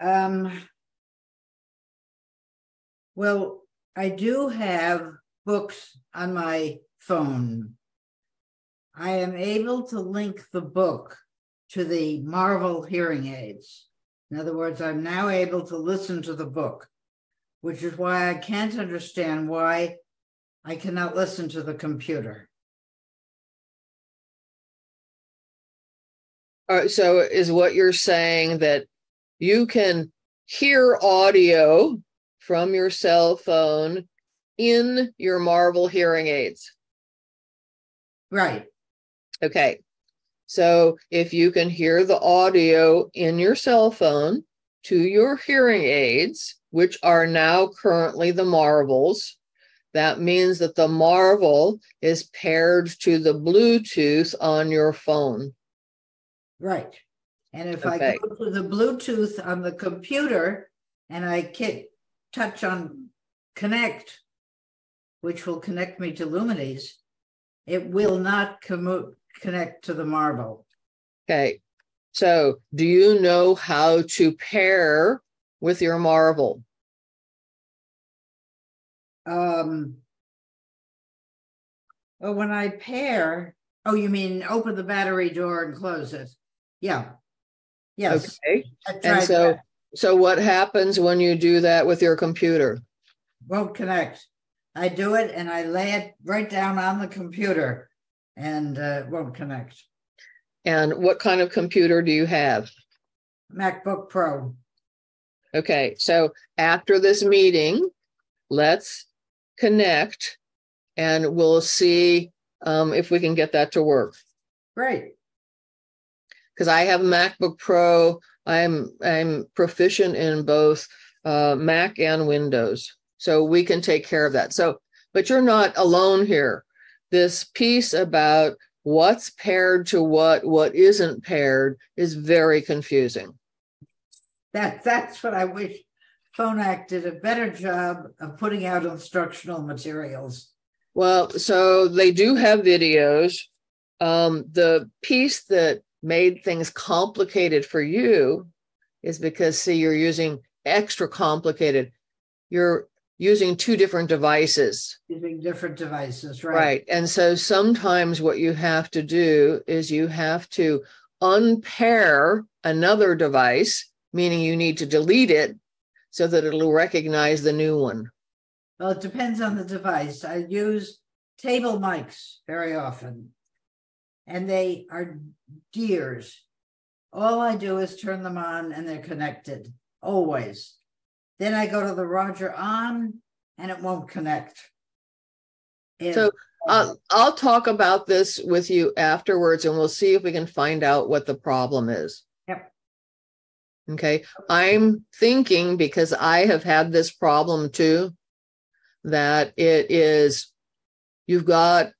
Speaker 4: Um. Well, I do have books on my phone. I am able to link the book to the Marvel hearing aids. In other words, I'm now able to listen to the book, which is why I can't understand why I cannot listen to the computer.
Speaker 1: All right, so is what you're saying that you can hear audio from your cell phone in your Marvel hearing aids?
Speaker 4: Right.
Speaker 1: Okay. So if you can hear the audio in your cell phone to your hearing aids, which are now currently the Marvels, that means that the Marvel is paired to the Bluetooth on your phone.
Speaker 4: Right. And if
Speaker 1: Okay.
Speaker 4: I go to the Bluetooth on the computer and I hit touch on connect, which will connect me to Lumines, it will not connect to the Marvel.
Speaker 1: Okay. So do you know how to pair with your Marvel?
Speaker 4: Um, well, when I pair, Oh, you mean open the battery door and close it? Yeah. Yes.
Speaker 1: Okay. And so,
Speaker 4: that.
Speaker 1: so what happens when you do that with your computer?
Speaker 4: Won't connect. I do it and I lay it right down on the computer and uh, it won't connect.
Speaker 1: And what kind of computer do you have?
Speaker 4: MacBook Pro.
Speaker 1: Okay, so after this meeting, let's connect and we'll see um, if we can get that to work.
Speaker 4: Great.
Speaker 1: Because I have a MacBook Pro. I'm I'm proficient in both uh, Mac and Windows, so we can take care of that. So, but you're not alone here. This piece about what's paired to what, what isn't paired, is very confusing.
Speaker 4: That that's what I wish Phonak did a better job of putting out instructional materials.
Speaker 1: Well, so they do have videos. Um, the piece that made things complicated for you is because, see, you're using extra complicated. You're using two different devices,
Speaker 4: Using different devices, right?
Speaker 1: right? And so sometimes what you have to do is you have to unpair another device, meaning you need to delete it so that it'll recognize the new one.
Speaker 4: Well, it depends on the device. I use table mics very often, and they are dears. All I do is turn them on and they're connected always. Then I go to the Roger on and it won't connect.
Speaker 1: So, Uh, I'll talk about this with you afterwards and we'll see if we can find out what the problem is. Okay, I'm thinking because I have had this problem too, that it is, you've got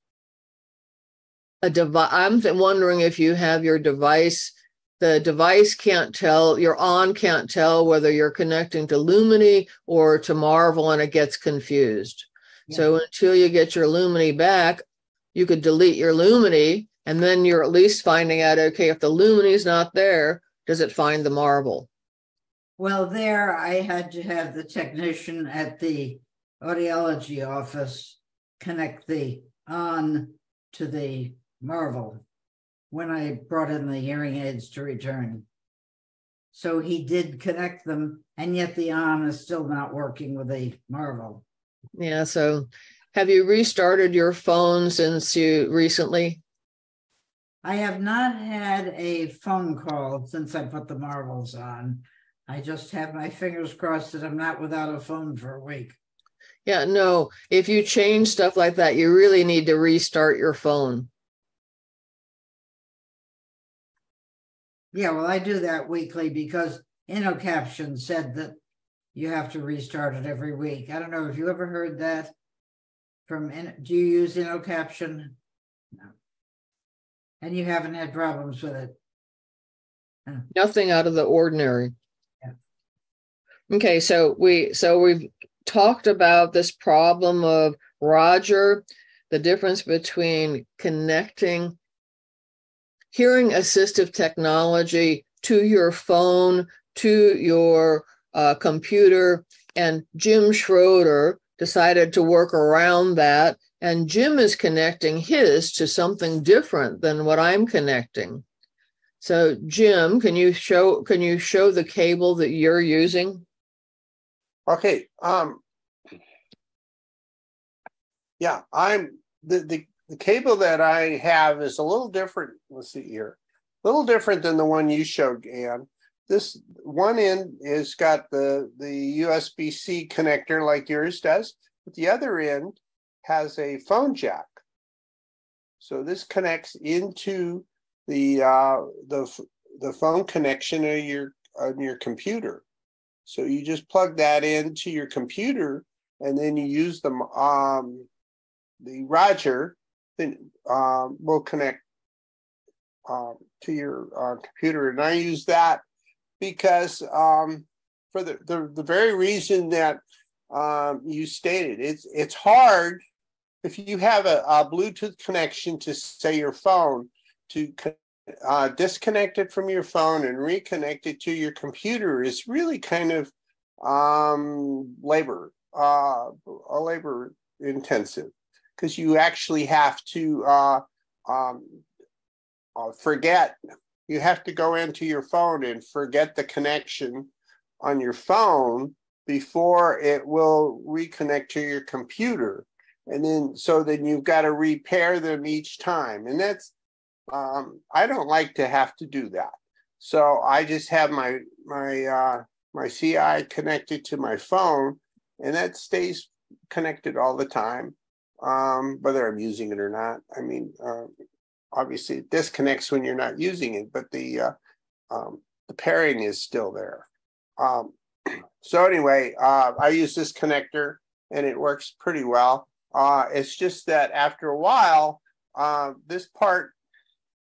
Speaker 1: a device, I'm wondering if you have your device, the device can't tell, your on can't tell whether you're connecting to Lumini or to Marvel and it gets confused. So until you get your Lumini back, you could delete your Lumini and then you're at least finding out, okay, if the Lumini's not there, does it find the Marvel?
Speaker 4: Well, there I had to have the technician at the audiology office connect the on to the Marvel when I brought in the hearing aids to return. So he did connect them, and yet the on is still not working with the Marvel.
Speaker 1: Yeah, so have you restarted your phone since you recently?
Speaker 4: I have not had a phone call since I put the Marvels on. I just have my fingers crossed that I'm not without a phone for a week.
Speaker 1: Yeah, no, if you change stuff like that, you really need to restart your phone.
Speaker 4: Yeah, well, I do that weekly because InnoCaption said that you have to restart it every week. I don't know if you ever heard that from, do you use InnoCaption? No. And you haven't had problems with it?
Speaker 1: Nothing out of the ordinary.
Speaker 4: Yeah.
Speaker 1: Okay, so we so we've talked about this problem of Roger, the difference between connecting hearing assistive technology to your phone, to your uh, computer, and Jim Schroeder decided to work around that. And Jim is connecting his to something different than what I'm connecting. So Jim, can you show can you show the cable that you're using?
Speaker 6: Okay, um. Yeah, I'm, the, the, the cable that I have is a little different, let's see here. A little different than the one you showed, Ann. This one end is got the, the USB-C connector like yours does, but the other end has a phone jack. So this connects into the, uh, the, the phone connection of your, on your computer. So you just plug that into your computer and then you use them, um, the Roger, then, um, will connect um, to your uh, computer. And I use that because, um, for the, the, the very reason that, um, you stated, it's, it's hard if you have a, a Bluetooth connection to say your phone to uh, disconnect it from your phone and reconnect it to your computer is really kind of um, labor, uh, labor intensive because you actually have to uh, um, uh, forget. You have to go into your phone and forget the connection on your phone before it will reconnect to your computer. And then, so then you've got to repair them each time. And that's, um, I don't like to have to do that. So I just have my, my, uh, my CI connected to my phone and that stays connected all the time, um, whether I'm using it or not. I mean, uh, obviously it disconnects when you're not using it, but the uh, um, the pairing is still there. Um, so anyway, uh, I use this connector and it works pretty well. Uh, it's just that after a while, uh, this part,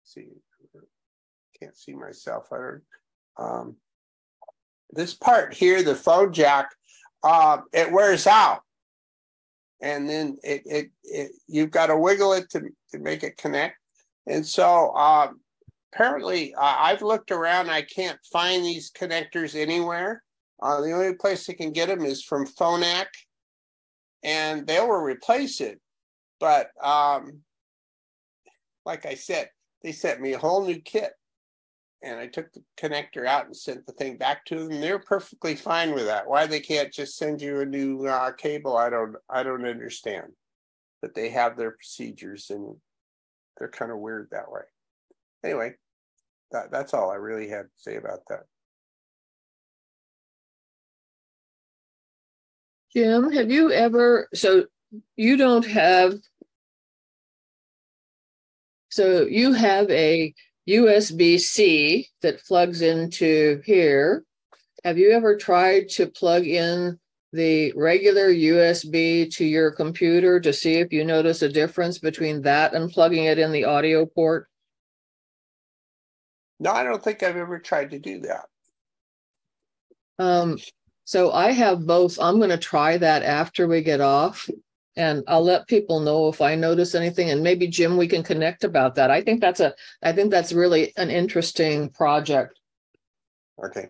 Speaker 6: see, can't see myself. I don't. Um, this part here, the phone jack, uh, it wears out, and then it, it, it you've got to wiggle it to, to make it connect. And so um, apparently, uh, I've looked around. I can't find these connectors anywhere. Uh, the only place I can get them is from Phonak, and they will replace it. But um, like I said, they sent me a whole new kit, and I took the connector out and sent the thing back to them. They're perfectly fine with that. Why they can't just send you a new uh, cable, I don't, I don't understand. But they have their procedures, and they're kind of weird that way. Anyway, that, that's all I really had to say about that.
Speaker 1: Jim, have you ever, so you don't have, so you have a USB C that plugs into here. Have you ever tried to plug in the regular USB to your computer to see if you notice a difference between that and plugging it in the audio port?
Speaker 6: No, I don't think I've ever tried to do that.
Speaker 1: Um, so I have both. I'm going to try that after we get off, and I'll let people know if I notice anything. And maybe Jim, we can connect about that. I think that's a. I think that's really an interesting project.
Speaker 6: Okay.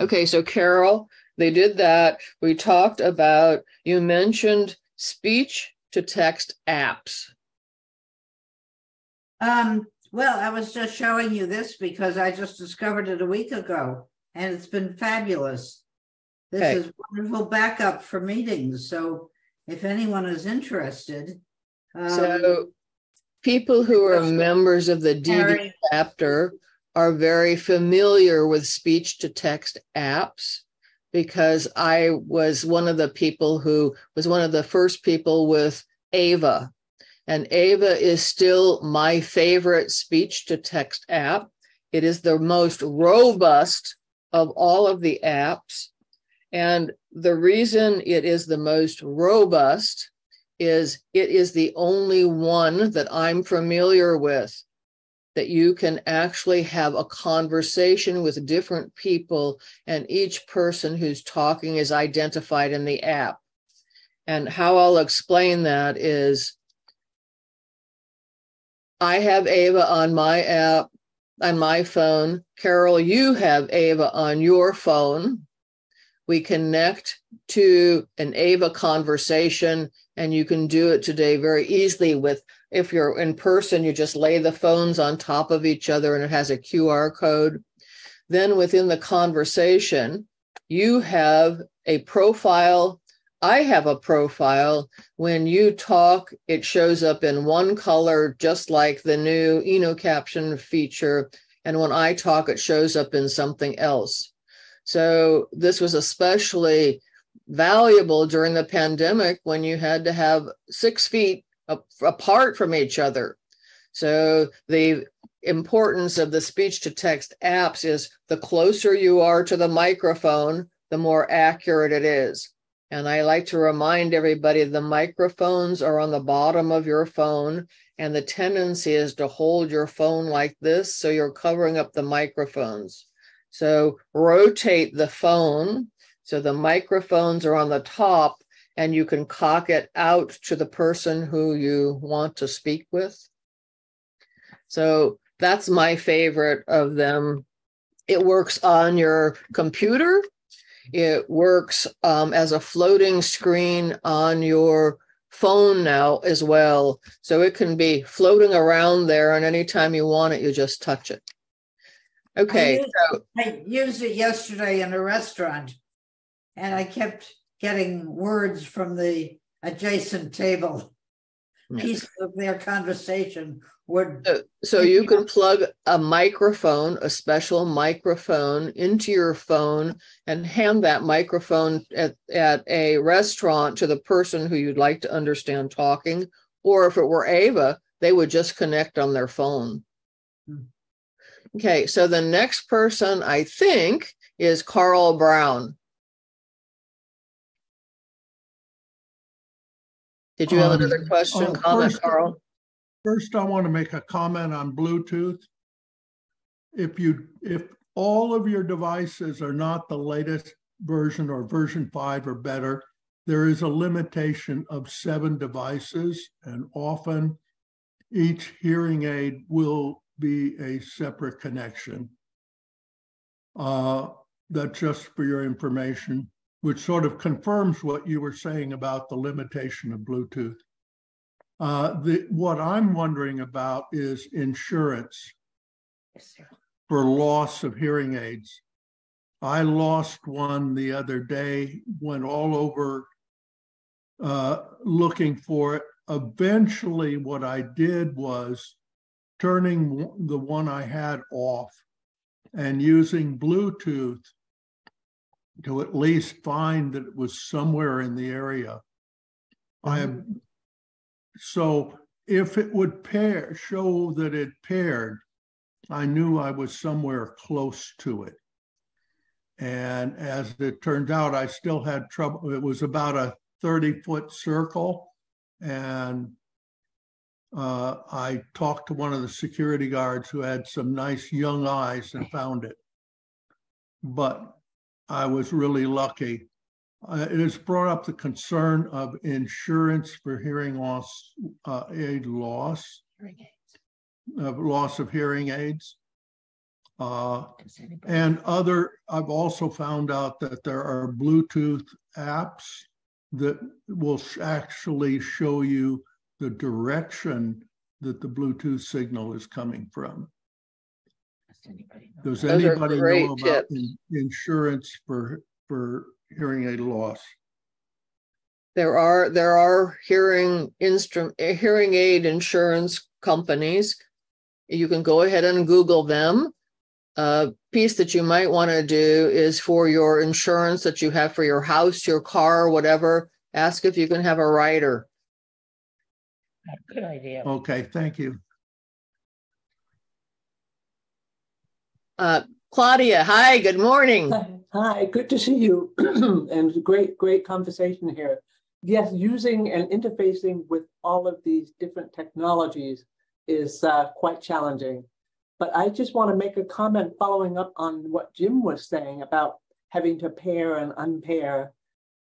Speaker 1: Okay, so Carol, they did that. We talked about. You mentioned speech to text apps.
Speaker 4: Um, well, I was just showing you this because I just discovered it a week ago and it's been fabulous. This
Speaker 1: Okay.
Speaker 4: is wonderful backup for meetings. So if anyone is interested. um,
Speaker 1: So people who are members of the
Speaker 4: DV
Speaker 1: chapter are very familiar with speech to text apps because I was one of the people who was one of the first people with Ava. And Ava is still my favorite speech to text app. It is the most robust of all of the apps. And the reason it is the most robust is it is the only one that I'm familiar with that you can actually have a conversation with different people and each person who's talking is identified in the app. And how I'll explain that is I have Ava on my app, on my phone. Carol, you have Ava on your phone. We connect to an Ava conversation, and you can do it today very easily with if you're in person, you just lay the phones on top of each other and it has a QR code. Then within the conversation, you have a profile. I have a profile. When you talk, it shows up in one color, just like the new InnoCaption feature. And when I talk, it shows up in something else. So this was especially valuable during the pandemic when you had to have six feet apart from each other. So the importance of the speech to text apps is the closer you are to the microphone, the more accurate it is. And I like to remind everybody the microphones are on the bottom of your phone, and the tendency is to hold your phone like this so you're covering up the microphones. So rotate the phone so the microphones are on the top and you can cock it out to the person who you want to speak with. So that's my favorite of them. It works on your computer. It works um, as a floating screen on your phone now as well. So it can be floating around there, and anytime you want it, you just touch it. Okay,
Speaker 4: used-
Speaker 1: so
Speaker 4: I used it yesterday in a restaurant and I kept getting words from the adjacent table.
Speaker 1: Yeah.
Speaker 4: Pieces of their conversation would,
Speaker 1: So- So you can plug a microphone, a special microphone into your phone and hand that microphone at, at a restaurant to the person who you'd like to understand talking. Or if it were Ava, they would just connect on their phone.
Speaker 4: Hmm.
Speaker 1: Okay, so the next person I think is Carl Brown. Did you have
Speaker 3: Um,
Speaker 1: another question,
Speaker 3: uh,
Speaker 1: comment,
Speaker 3: first-
Speaker 1: Carl?
Speaker 3: First, I want to make a comment on Bluetooth. If you, if all of your devices are not the latest version or version five or better, there is a limitation of seven devices and often each hearing aid will be a separate connection. Uh, that's just for your information, which sort of confirms what you were saying about the limitation of Bluetooth. Uh, the, what I'm wondering about is insurance for loss of hearing aids. I lost one the other day, went all over uh, looking for it. Eventually, what I did was turning the one I had off and using Bluetooth to at least find that it was somewhere in the area. I have so if it would pair, show that it paired, I knew I was somewhere close to it. And as it turned out, I still had trouble. It was about a 30 foot circle. And uh, I talked to one of the security guards who had some nice young eyes and found it. But I was really lucky. Uh, it has brought up the concern of insurance for hearing loss, uh, aid loss, of loss of hearing aids. Uh, and other, I've also found out that there are Bluetooth apps that will actually show you the direction that the Bluetooth signal is coming from. Does
Speaker 1: Those
Speaker 3: anybody
Speaker 1: great
Speaker 3: know about
Speaker 1: tips.
Speaker 3: in- insurance for, for hearing aid loss?
Speaker 1: There are, there are hearing instrument, hearing aid insurance companies. You can go ahead and Google them. A piece that you might want to do is for your insurance that you have for your house, your car, whatever. Ask if you can have a rider.
Speaker 4: good idea.
Speaker 3: Okay, thank you.
Speaker 1: Uh, Claudia, hi, good morning.
Speaker 2: Hi, good to see you. and great, great conversation here. Yes, using and interfacing with all of these different technologies is uh, quite challenging. But I just want to make a comment following up on what Jim was saying about having to pair and unpair.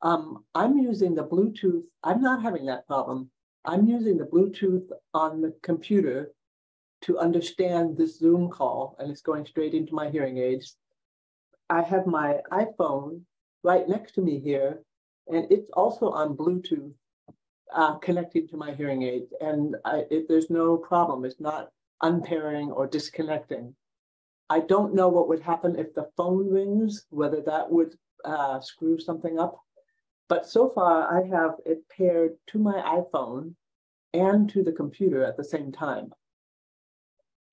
Speaker 2: Um, I'm using the Bluetooth. I'm not having that problem. I'm using the Bluetooth on the computer to understand this Zoom call, and it's going straight into my hearing aids. I have my iPhone right next to me here, and it's also on Bluetooth uh, connected to my hearing aids. And I, it, there's no problem. It's not unpairing or disconnecting. I don't know what would happen if the phone rings, whether that would uh, screw something up. But so far, I have it paired to my iPhone and to the computer at the same time.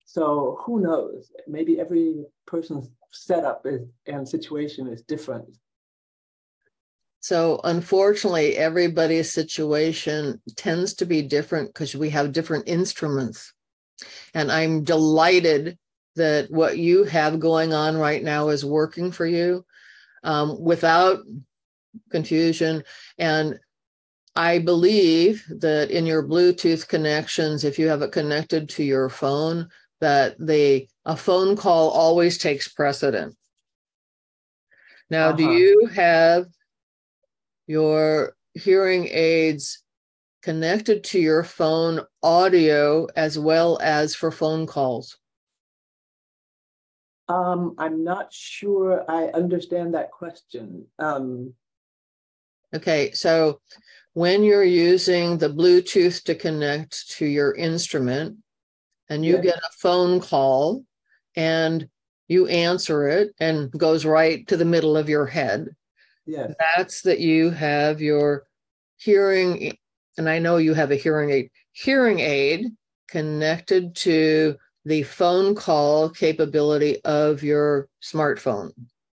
Speaker 2: So who knows? Maybe every person's setup is, and situation is different.
Speaker 1: So unfortunately, everybody's situation tends to be different because we have different instruments. And I'm delighted that what you have going on right now is working for you um, without confusion. And I believe that in your Bluetooth connections, if you have it connected to your phone, that the a phone call always takes precedent. Now, do
Speaker 2: Uh-huh.
Speaker 1: you have your hearing aids connected to your phone audio as well as for phone calls?
Speaker 2: Um, I'm not sure I understand that question. Um,
Speaker 1: Okay, so when you're using the Bluetooth to connect to your instrument and you
Speaker 2: Yes.
Speaker 1: get a phone call and you answer it and goes right to the middle of your head,
Speaker 2: Yes,
Speaker 1: that's that you have your hearing, and I know you have a hearing aid, hearing aid connected to the phone call capability of your smartphone.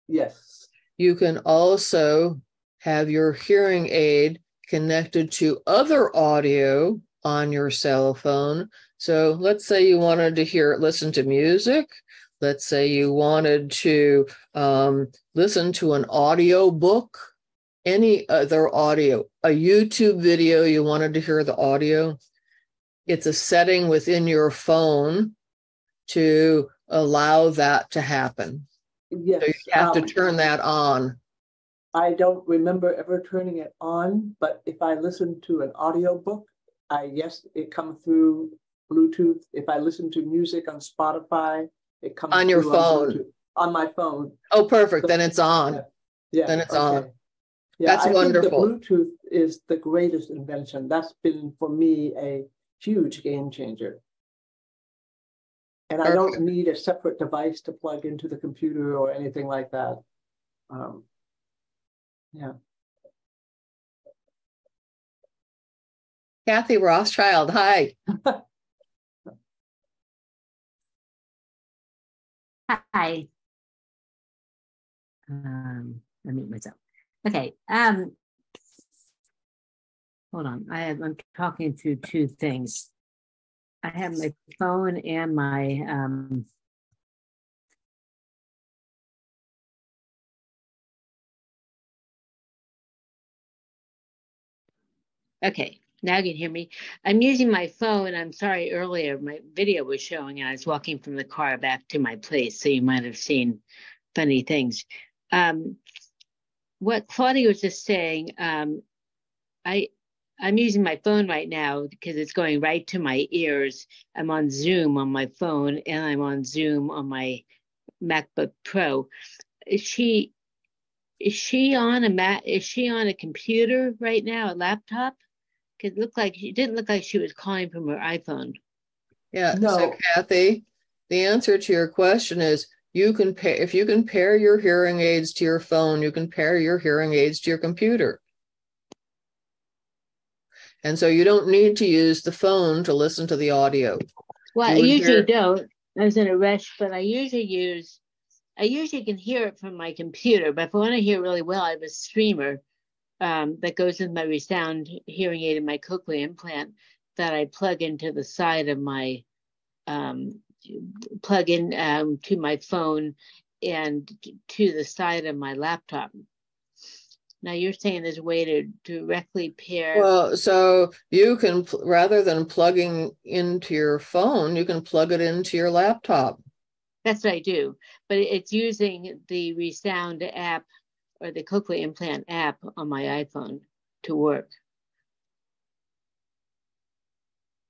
Speaker 2: yes,
Speaker 1: You can also have your hearing aid connected to other audio on your cell phone. So let's say you wanted to hear, listen to music. Let's say you wanted to um, listen to an audio book, any other audio, a YouTube video, you wanted to hear the audio. It's a setting within your phone to allow that to happen.
Speaker 2: yes.
Speaker 1: So you have to
Speaker 2: Um,
Speaker 1: turn that on.
Speaker 2: I don't remember ever turning it on, but if I listen to an audiobook, I yes, it comes through Bluetooth. If I listen to music on Spotify, it comes
Speaker 1: On your phone.
Speaker 2: Bluetooth. on my phone.
Speaker 1: Oh, perfect. Then it's on.
Speaker 2: Yeah,
Speaker 1: Then it's
Speaker 2: okay.
Speaker 1: on.
Speaker 2: Yeah,
Speaker 1: That's
Speaker 2: I think
Speaker 1: wonderful.
Speaker 2: The Bluetooth is the greatest invention. That's been for me a huge game changer. And I don't need a separate device to plug into the computer or anything like that. Um, yeah.
Speaker 1: Kathy Rothschild, hi.
Speaker 7: Hi. Um, me mute myself. Okay. Um, hold on. I have, I'm talking through two things. I have my phone and my um. Okay, now you can hear me. I'm using my phone. I'm sorry earlier, my video was showing and I was walking from the car back to my place, so you might have seen funny things. Um, what Claudia was just saying, um, I I'm using my phone right now because it's going right to my ears. I'm on Zoom on my phone and I'm on Zoom on my MacBook Pro. Is she is she on a mat is she on a computer right now, a laptop? It looked like she didn't look like she was calling from her iPhone.
Speaker 1: Yeah, so
Speaker 2: No.
Speaker 1: Kathy, the answer to your question is you can pair if you can pair your hearing aids to your phone, you can pair your hearing aids to your computer. And so you don't need to use the phone to listen to the audio.
Speaker 7: Well,
Speaker 1: You
Speaker 7: I usually
Speaker 1: hear-
Speaker 7: don't. I was in a rush, but I usually use, I usually can hear it from my computer. But if I want to hear really well, I have a streamer um, that goes in my resound hearing aid and my cochlear implant that I plug into the side of my, um, plug in um, to my phone and to the side of my laptop. Now you're saying there's a way to directly pair.
Speaker 1: Well, so you can rather than plugging into your phone, you can plug it into your laptop.
Speaker 7: That's what I do, but it's using the Resound app or the cochlear implant app on my iPhone to work.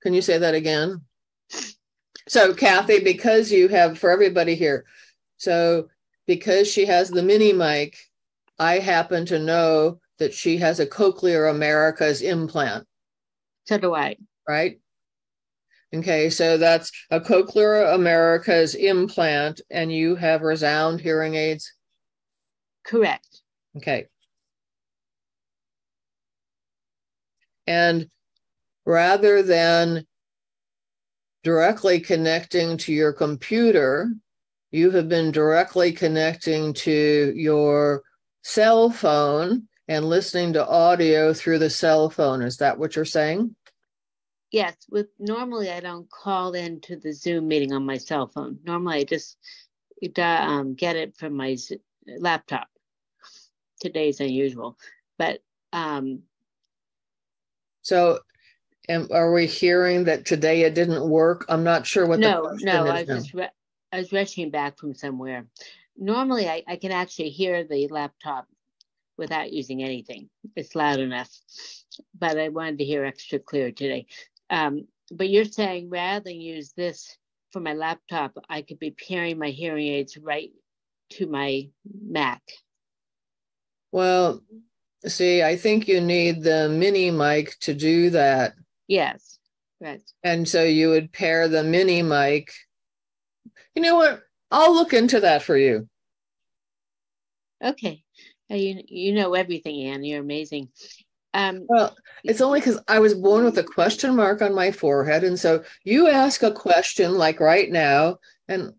Speaker 1: Can you say that again? So Kathy, because you have for everybody here, so because she has the mini mic, I happen to know that she has a Cochlear Americas implant,
Speaker 7: So do I.
Speaker 1: right? Okay, so that's a Cochlear Americas implant, and you have resound hearing aids.
Speaker 7: Correct.
Speaker 1: Okay. And rather than directly connecting to your computer, you have been directly connecting to your cell phone and listening to audio through the cell phone. Is that what you're saying?
Speaker 7: Yes, with normally I don't call into the Zoom meeting on my cell phone. Normally I just uh, um, get it from my Z- laptop. Today's unusual, but um,
Speaker 1: So am, are we hearing that today it didn't work? I'm not sure what
Speaker 7: no,
Speaker 1: question
Speaker 7: no, I was
Speaker 1: now.
Speaker 7: just re- I was rushing back from somewhere. Normally, I, I can actually hear the laptop without using anything. It's loud enough, but I wanted to hear extra clear today. Um, but you're saying rather than use this for my laptop, I could be pairing my hearing aids right to my Mac.
Speaker 1: Well, See, I think you need the mini mic to do that.
Speaker 7: Yes, right.
Speaker 1: And so you would pair the mini mic. You know what? I'll look into that for you.
Speaker 7: Okay. You you know everything, Anne. You're amazing. Um,
Speaker 1: Well, it's only because I was born with a question mark on my forehead. And so you ask a question like right now, and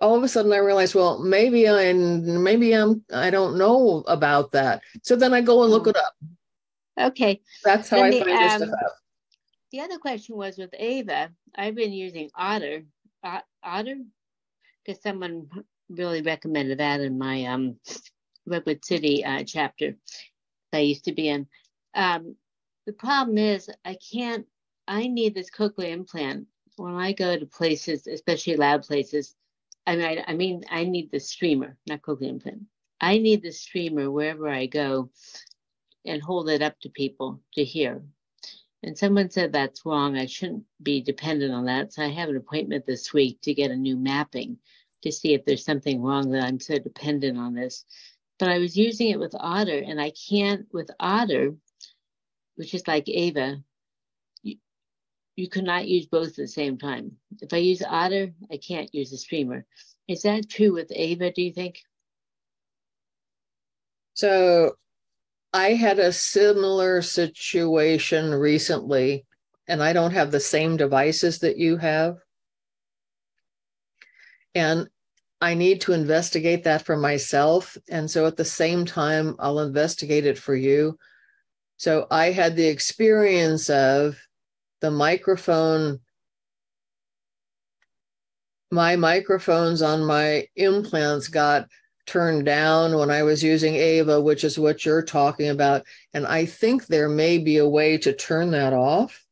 Speaker 1: all of a sudden I realized, well, maybe I maybe I'm I don't know about that. So then I go and look it up.
Speaker 7: okay.
Speaker 1: That's how
Speaker 7: Let
Speaker 1: I find this
Speaker 7: um,
Speaker 1: stuff out.
Speaker 7: The other question was with Ava. I've been using Otter. O- Otter, because someone really recommended that in my um Redwood City uh, chapter that I used to be in. Um, the problem is I can't. I need this cochlear implant when I go to places, especially loud places. I mean, I, I mean, I need the streamer, not cochlear implant. I need the streamer wherever I go, and hold it up to people to hear. And someone said that's wrong. I shouldn't be dependent on that. So I have an appointment this week to get a new mapping to see if there's something wrong that I'm so dependent on this. But I was using it with Otter, and I can't with Otter, which is like Ava. You, cannot use both at the same time. If I use Otter, I can't use the streamer. Is that true with Ava? Do you think?
Speaker 1: So I had a similar situation recently, and I don't have the same devices that you have. And I need to investigate that for myself. And so at the same time, I'll investigate it for you. So I had the experience of the microphone, my microphones on my implants got turned down when I was using Ava, which is what you're talking about. And I think there may be a way to turn that off.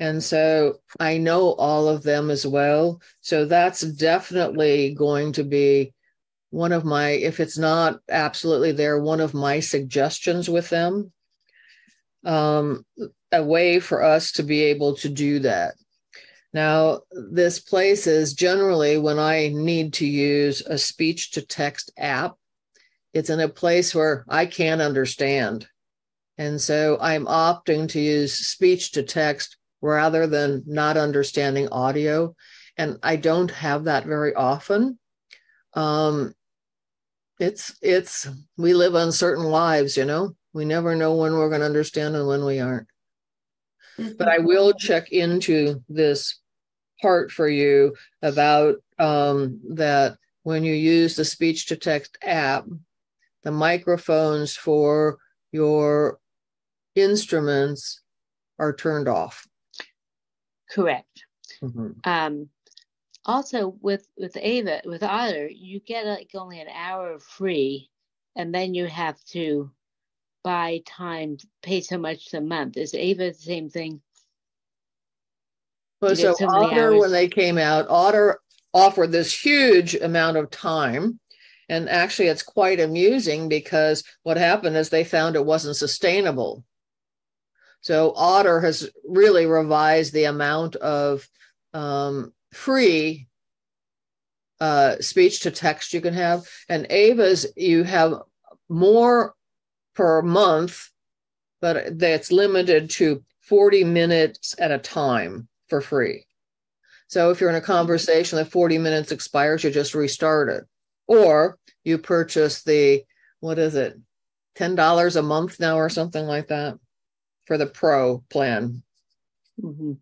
Speaker 1: And so I know all of them as well. So that's definitely going to be one of my, if it's not absolutely there, one of my suggestions with them. Um, a way for us to be able to do that. Now, this place is generally when I need to use a speech to text app, it's in a place where I can't understand. And so I'm opting to use speech to text rather than not understanding audio. And I don't have that very often. Um, it's, it's, we live uncertain lives, you know, we never know when we're going to understand and when we aren't. But I will check into this part for you about um, that when you use the speech to text app, the microphones for your instruments are turned off.
Speaker 7: Correct.
Speaker 1: Mhm.
Speaker 7: Um, also with with Ava with Otter, you get like only an hour free, and then you have to buy time, pay so much a month. Is Ava the same thing?
Speaker 1: Well, so
Speaker 7: so
Speaker 1: Otter, when they came out, Otter offered this huge amount of time. And actually, it's quite amusing because what happened is they found it wasn't sustainable. So Otter has really revised the amount of um, free uh, speech to text you can have. And Ava's, you have more per month, but that's limited to 40 minutes at a time for free. So if you're in a conversation that 40 minutes expires, you just restart it. Or you purchase the, what is it, $10 a month now or something like that for the pro plan.
Speaker 7: Mm-hmm.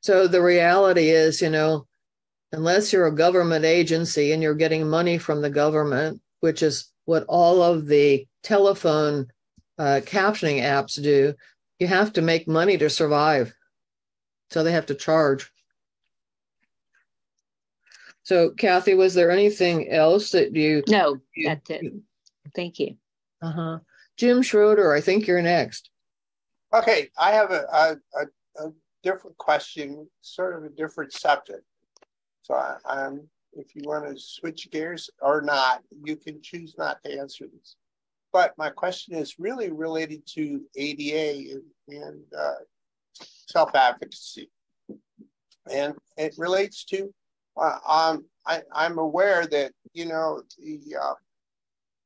Speaker 1: So the reality is, you know, unless you're a government agency and you're getting money from the government, which is what all of the telephone uh, captioning apps do, you have to make money to survive. So they have to charge. So, Kathy, was there anything else that you?
Speaker 7: No,
Speaker 1: you-
Speaker 7: that's it. Thank you.
Speaker 1: Uh huh. Jim Schroeder, I think you're next.
Speaker 6: Okay, I have a, a, a, a different question, sort of a different subject. So I, I'm, if you want to switch gears or not, you can choose not to answer this. But my question is really related to ADA and, and uh, self-advocacy. And it relates to, uh, um, I, I'm aware that, you know, the, uh,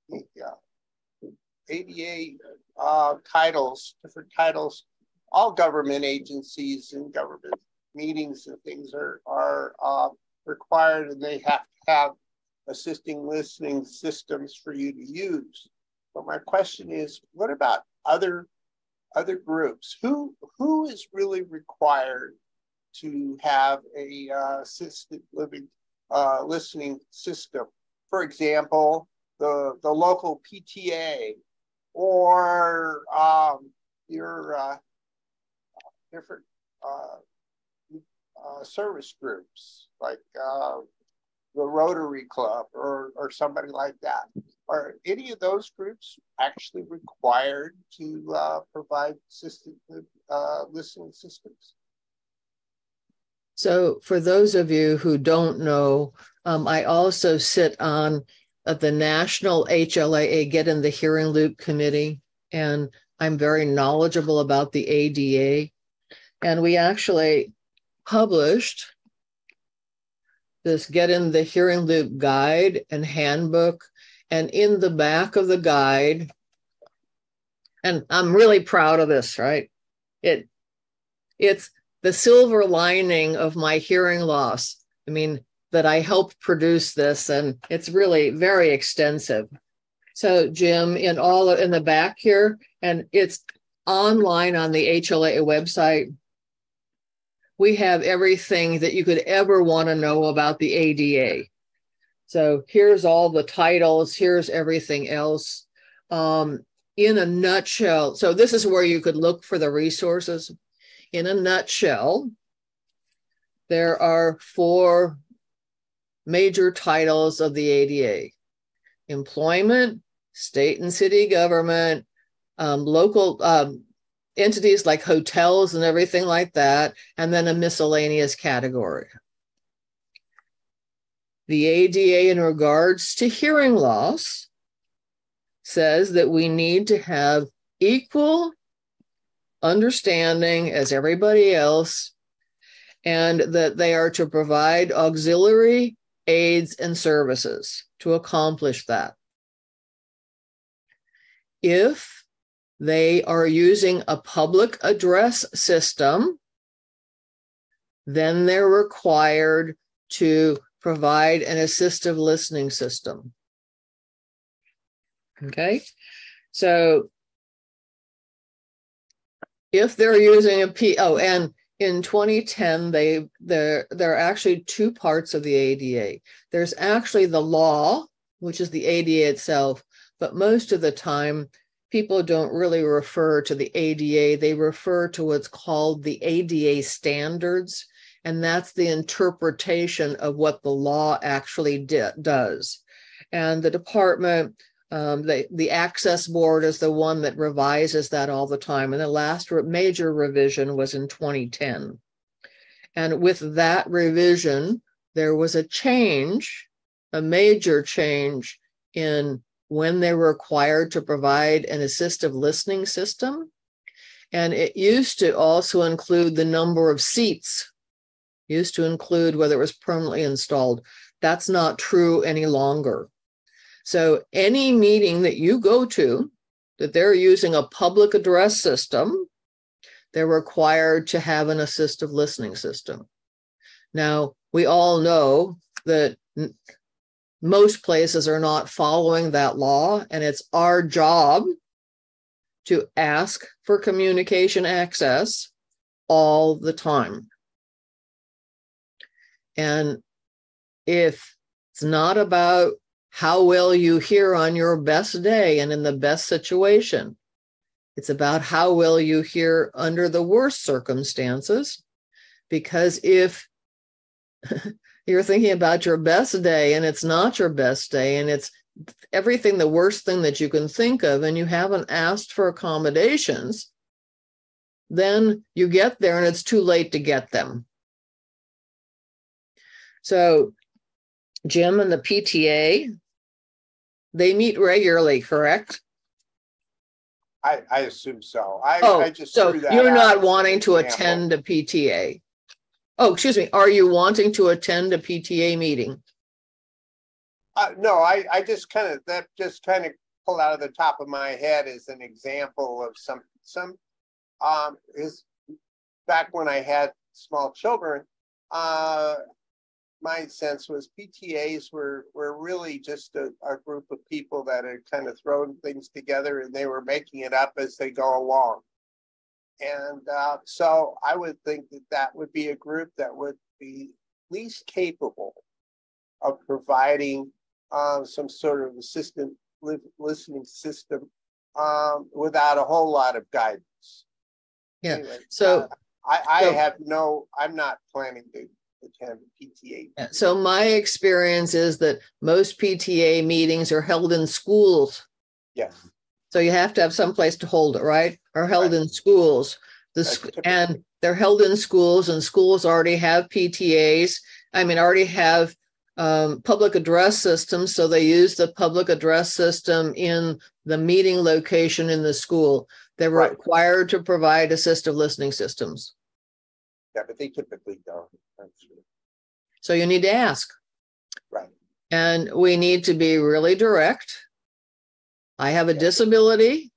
Speaker 6: the uh, ADA uh, titles, different titles, all government agencies and government meetings and things are are uh, required, and they have to have assisting listening systems for you to use. But my question is, what about other other groups? Who who is really required to have a uh, assisted living uh, listening system? For example, the the local PTA or um, your uh, different uh, uh, service groups like uh, the Rotary Club or, or somebody like that. Are any of those groups actually required to uh, provide assisted uh, listening systems?
Speaker 1: So, for those of you who don't know, um, I also sit on uh, the National HLAA Get in the Hearing Loop Committee, and I'm very knowledgeable about the ADA. And we actually published this Get in the Hearing Loop guide and handbook. And in the back of the guide, and I'm really proud of this, right? It it's the silver lining of my hearing loss. I mean, that I helped produce this, and it's really very extensive. So, Jim, in all in the back here, and it's online on the HLAA website we have everything that you could ever want to know about the ADA. So here's all the titles, here's everything else. Um, in a nutshell, so this is where you could look for the resources. In a nutshell, there are four major titles of the ADA employment, state and city government, um, local um, entities like hotels and everything like that, and then a miscellaneous category. The ADA, in regards to hearing loss, says that we need to have equal understanding as everybody else, and that they are to provide auxiliary aids and services to accomplish that. If they are using a public address system, then they're required to provide an assistive listening system. Okay, so if they're using a P, oh, and in 2010, they there there are actually two parts of the ADA. There's actually the law, which is the ADA itself, but most of the time people don't really refer to the ADA, they refer to what's called the ADA standards. And that's the interpretation of what the law actually di- does. And the department, um, the, the access board is the one that revises that all the time. And the last major revision was in 2010. And with that revision, there was a change, a major change in when they were required to provide an assistive listening system. And it used to also include the number of seats, used to include whether it was permanently installed. That's not true any longer. So, any meeting that you go to that they're using a public address system, they're required to have an assistive listening system. Now, we all know that most places are not following that law, and it's our job to ask for communication access all the time. And if it's not about how well you hear on your best day and in the best situation, it's about how well you hear under the worst circumstances. Because if you're thinking about your best day and it's not your best day and it's everything the worst thing that you can think of and you haven't asked for accommodations then you get there and it's too late to get them so jim and the pta they meet regularly correct
Speaker 6: I, I assume so. I,
Speaker 1: oh,
Speaker 6: I just
Speaker 1: so you're not wanting to attend a PTA. Oh, excuse me. Are you wanting to attend a PTA meeting?
Speaker 6: Uh, no, I, I just kind of that just kind of pulled out of the top of my head as an example of some some um is back when I had small children, uh my sense was PTAs were were really just a, a group of people that had kind of thrown things together and they were making it up as they go along. And uh, so I would think that that would be a group that would be least capable of providing um, some sort of assistant li- listening system um, without a whole lot of guidance.
Speaker 1: Yeah.
Speaker 6: Anyway,
Speaker 1: So
Speaker 6: uh, I, I
Speaker 1: so-
Speaker 6: have no, I'm not planning to attend a PTA.
Speaker 1: Yeah, So my experience is that most PTA meetings are held in schools.
Speaker 6: Yes.
Speaker 1: So you have to have some place to hold it, right? Are held in schools. The sc- and they're held in schools and schools already have PTAs. I mean, already have um, public address systems. So they use the public address system in the meeting location in the school. They're
Speaker 6: Right.
Speaker 1: required to provide assistive listening systems.
Speaker 6: Yeah, but they typically don't.
Speaker 1: So you need to ask.
Speaker 6: Right.
Speaker 1: And we need to be really direct. I have a
Speaker 6: Yeah.
Speaker 1: disability.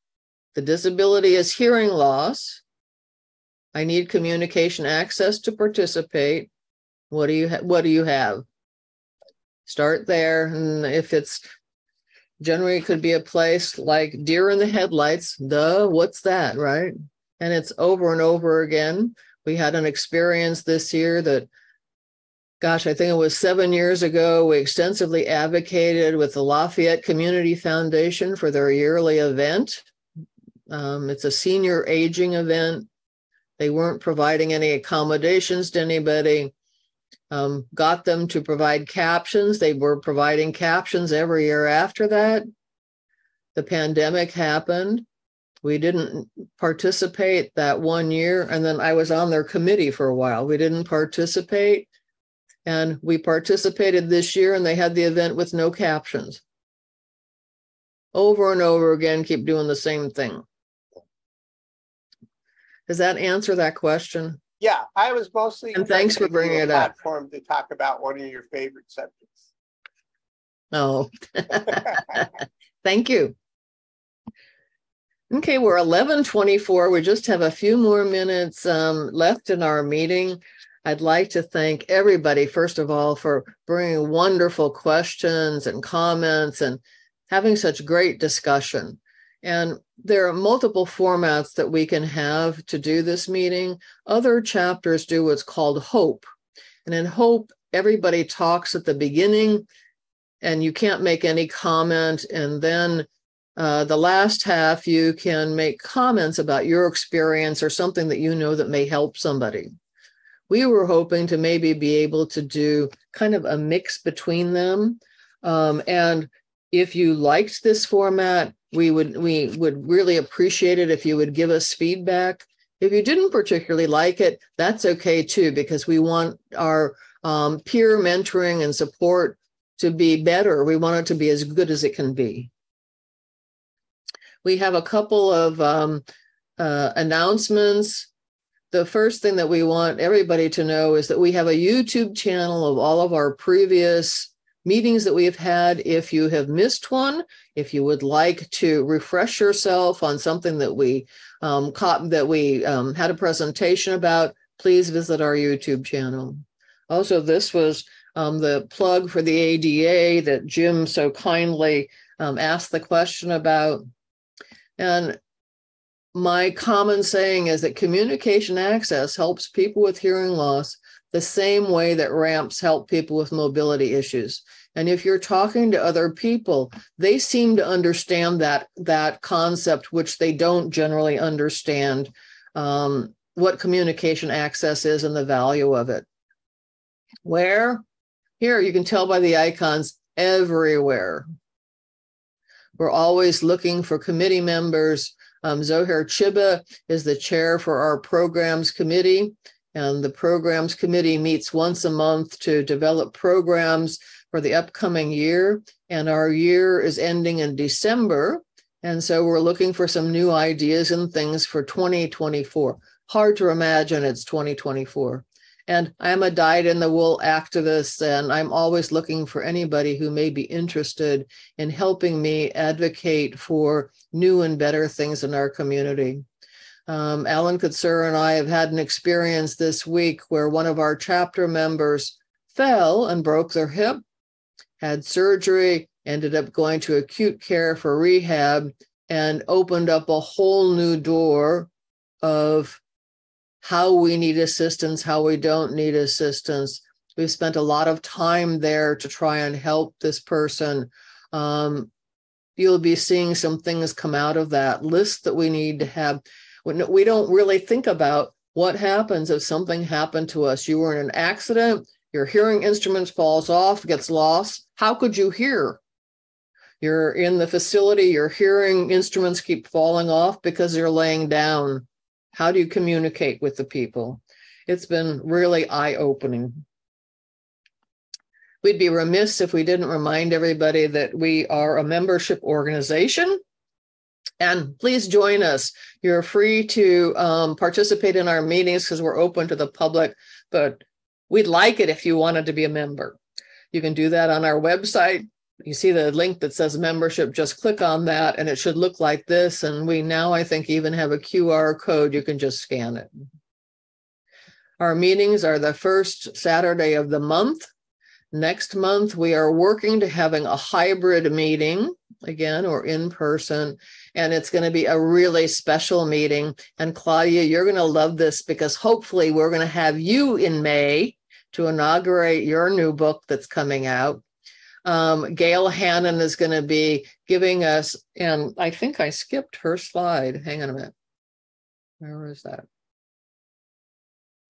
Speaker 1: The disability is hearing loss. I need communication access to participate. What do you ha- what do you have? Start there and if it's generally it could be a place like deer in the headlights, duh, what's that, right? And it's over and over again. We had an experience this year that gosh, I think it was seven years ago, we extensively advocated with the Lafayette Community Foundation for their yearly event. Um, it's a senior aging event. They weren't providing any accommodations to anybody. Um, got them to provide captions. They were providing captions every year after that. The pandemic happened. We didn't participate that one year. And then I was on their committee for a while. We didn't participate. And we participated this year and they had the event with no captions. Over and over again, keep doing the same thing. Does that answer that question?
Speaker 6: Yeah, I was mostly.
Speaker 1: And thanks for
Speaker 6: trying to give you
Speaker 1: bringing it up.
Speaker 6: Platform to talk about one of your favorite subjects.
Speaker 1: Oh, thank you. Okay, we're eleven twenty-four. We just have a few more minutes um, left in our meeting. I'd like to thank everybody, first of all, for bringing wonderful questions and comments and having such great discussion. And there are multiple formats that we can have to do this meeting. Other chapters do what's called hope. And in hope, everybody talks at the beginning and you can't make any comment. And then uh, the last half, you can make comments about your experience or something that you know that may help somebody. We were hoping to maybe be able to do kind of a mix between them. Um, and if you liked this format, we would we would really appreciate it if you would give us feedback. If you didn't particularly like it, that's okay too, because we want our um, peer mentoring and support to be better. We want it to be as good as it can be. We have a couple of um, uh, announcements. The first thing that we want everybody to know is that we have a YouTube channel of all of our previous meetings that we've had. If you have missed one, if you would like to refresh yourself on something that we um, caught, that we um, had a presentation about, please visit our YouTube channel. Also, this was um, the plug for the ADA that Jim so kindly um, asked the question about. And my common saying is that communication access helps people with hearing loss the same way that ramps help people with mobility issues. And if you're talking to other people, they seem to understand that that concept, which they don't generally understand um, what communication access is and the value of it. Where? Here, you can tell by the icons everywhere. We're always looking for committee members. Um, Zohair Chiba is the chair for our programs committee. And the programs committee meets once a month to develop programs for the upcoming year. And our year is ending in December. And so we're looking for some new ideas and things for 2024. Hard to imagine it's 2024. And I'm a dyed in the wool activist, and I'm always looking for anybody who may be interested in helping me advocate for new and better things in our community. Um, Alan Kutzer and I have had an experience this week where one of our chapter members fell and broke their hip, had surgery, ended up going to acute care for rehab, and opened up a whole new door of how we need assistance, how we don't need assistance. We've spent a lot of time there to try and help this person. Um, you'll be seeing some things come out of that list that we need to have. We don't really think about what happens if something happened to us. You were in an accident, your hearing instrument falls off, gets lost. How could you hear? You're in the facility, your hearing instruments keep falling off because you're laying down. How do you communicate with the people? It's been really eye opening. We'd be remiss if we didn't remind everybody that we are a membership organization. And please join us. You're free to um, participate in our meetings because we're open to the public, but we'd like it if you wanted to be a member. You can do that on our website, you see the link that says membership, just click on that and it should look like this. And we now, I think, even have a QR code. You can just scan it. Our meetings are the first Saturday of the month. Next month, we are working to having a hybrid meeting again or in person. And it's going to be a really special meeting. And Claudia, you're going to love this because hopefully we're going to have you in May to inaugurate your new book that's coming out. Um, Gael Hannan is going to be giving us, and I think I skipped her slide. Hang on a minute. Where is that?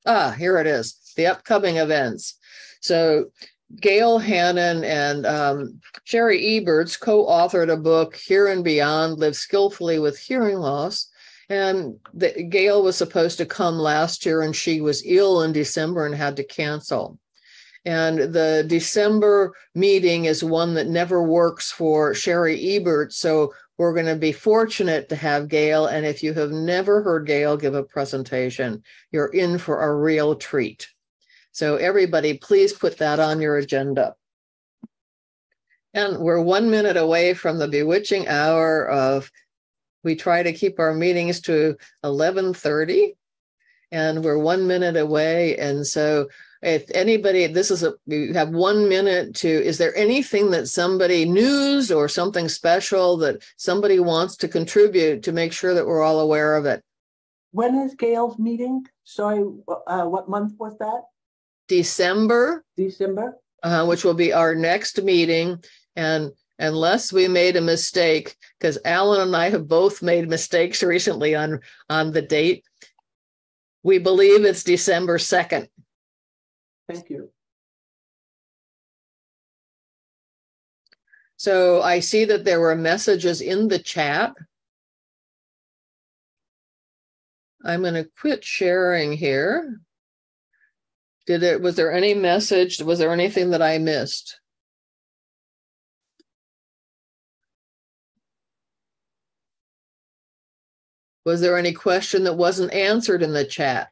Speaker 1: Ah, here it is the upcoming events. So, Gael Hannan and um, Shari Eberts co authored a book, Hear and Beyond Live Skillfully with Hearing Loss. And the, Gael was supposed to come last year and she was ill in December and had to cancel. And the December meeting is one that never works for Shari Ebert. So we're going to be fortunate to have Gael. And if you have never heard Gael give a presentation, you're in for a real treat. So, everybody, please put that on your agenda. And we're one minute away from the bewitching hour of we try to keep our meetings to 11:30 and we're 1 minute away. And so if anybody this is a you have one minute to is there anything that somebody news or something special that somebody wants to contribute to make sure that we're all aware of it?
Speaker 2: When is gael's meeting? Sorry uh, what month was that
Speaker 1: december
Speaker 2: december
Speaker 1: uh, which will be our next meeting and unless we made a mistake because alan and i have both made mistakes recently on on the date we believe it's december 2nd
Speaker 2: Thank you.
Speaker 1: So I see that there were messages in the chat. I'm going to quit sharing here. Did it was there any message? Was there anything that I missed? Was there any question that wasn't answered in the chat?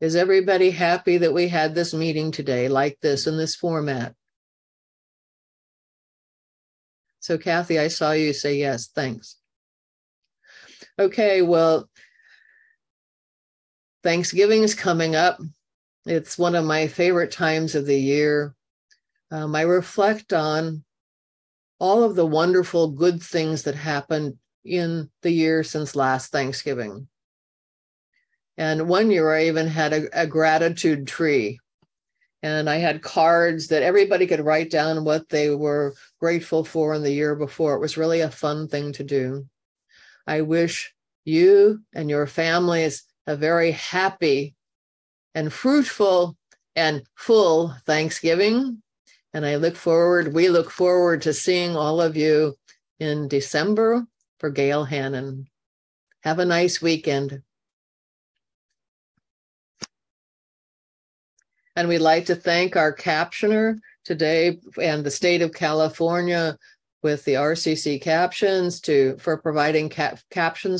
Speaker 1: Is everybody happy that we had this meeting today like this in this format? So, Kathy, I saw you say yes. Thanks. Okay, well, Thanksgiving is coming up. It's one of my favorite times of the year. Um, I reflect on all of the wonderful good things that happened in the year since last Thanksgiving. And one year I even had a, a gratitude tree. And I had cards that everybody could write down what they were grateful for in the year before. It was really a fun thing to do. I wish you and your families a very happy and fruitful and full Thanksgiving. And I look forward, we look forward to seeing all of you in December for Gael Hannan. Have a nice weekend. And we'd like to thank our captioner today and the state of California with the RCC captions to for providing cap- captions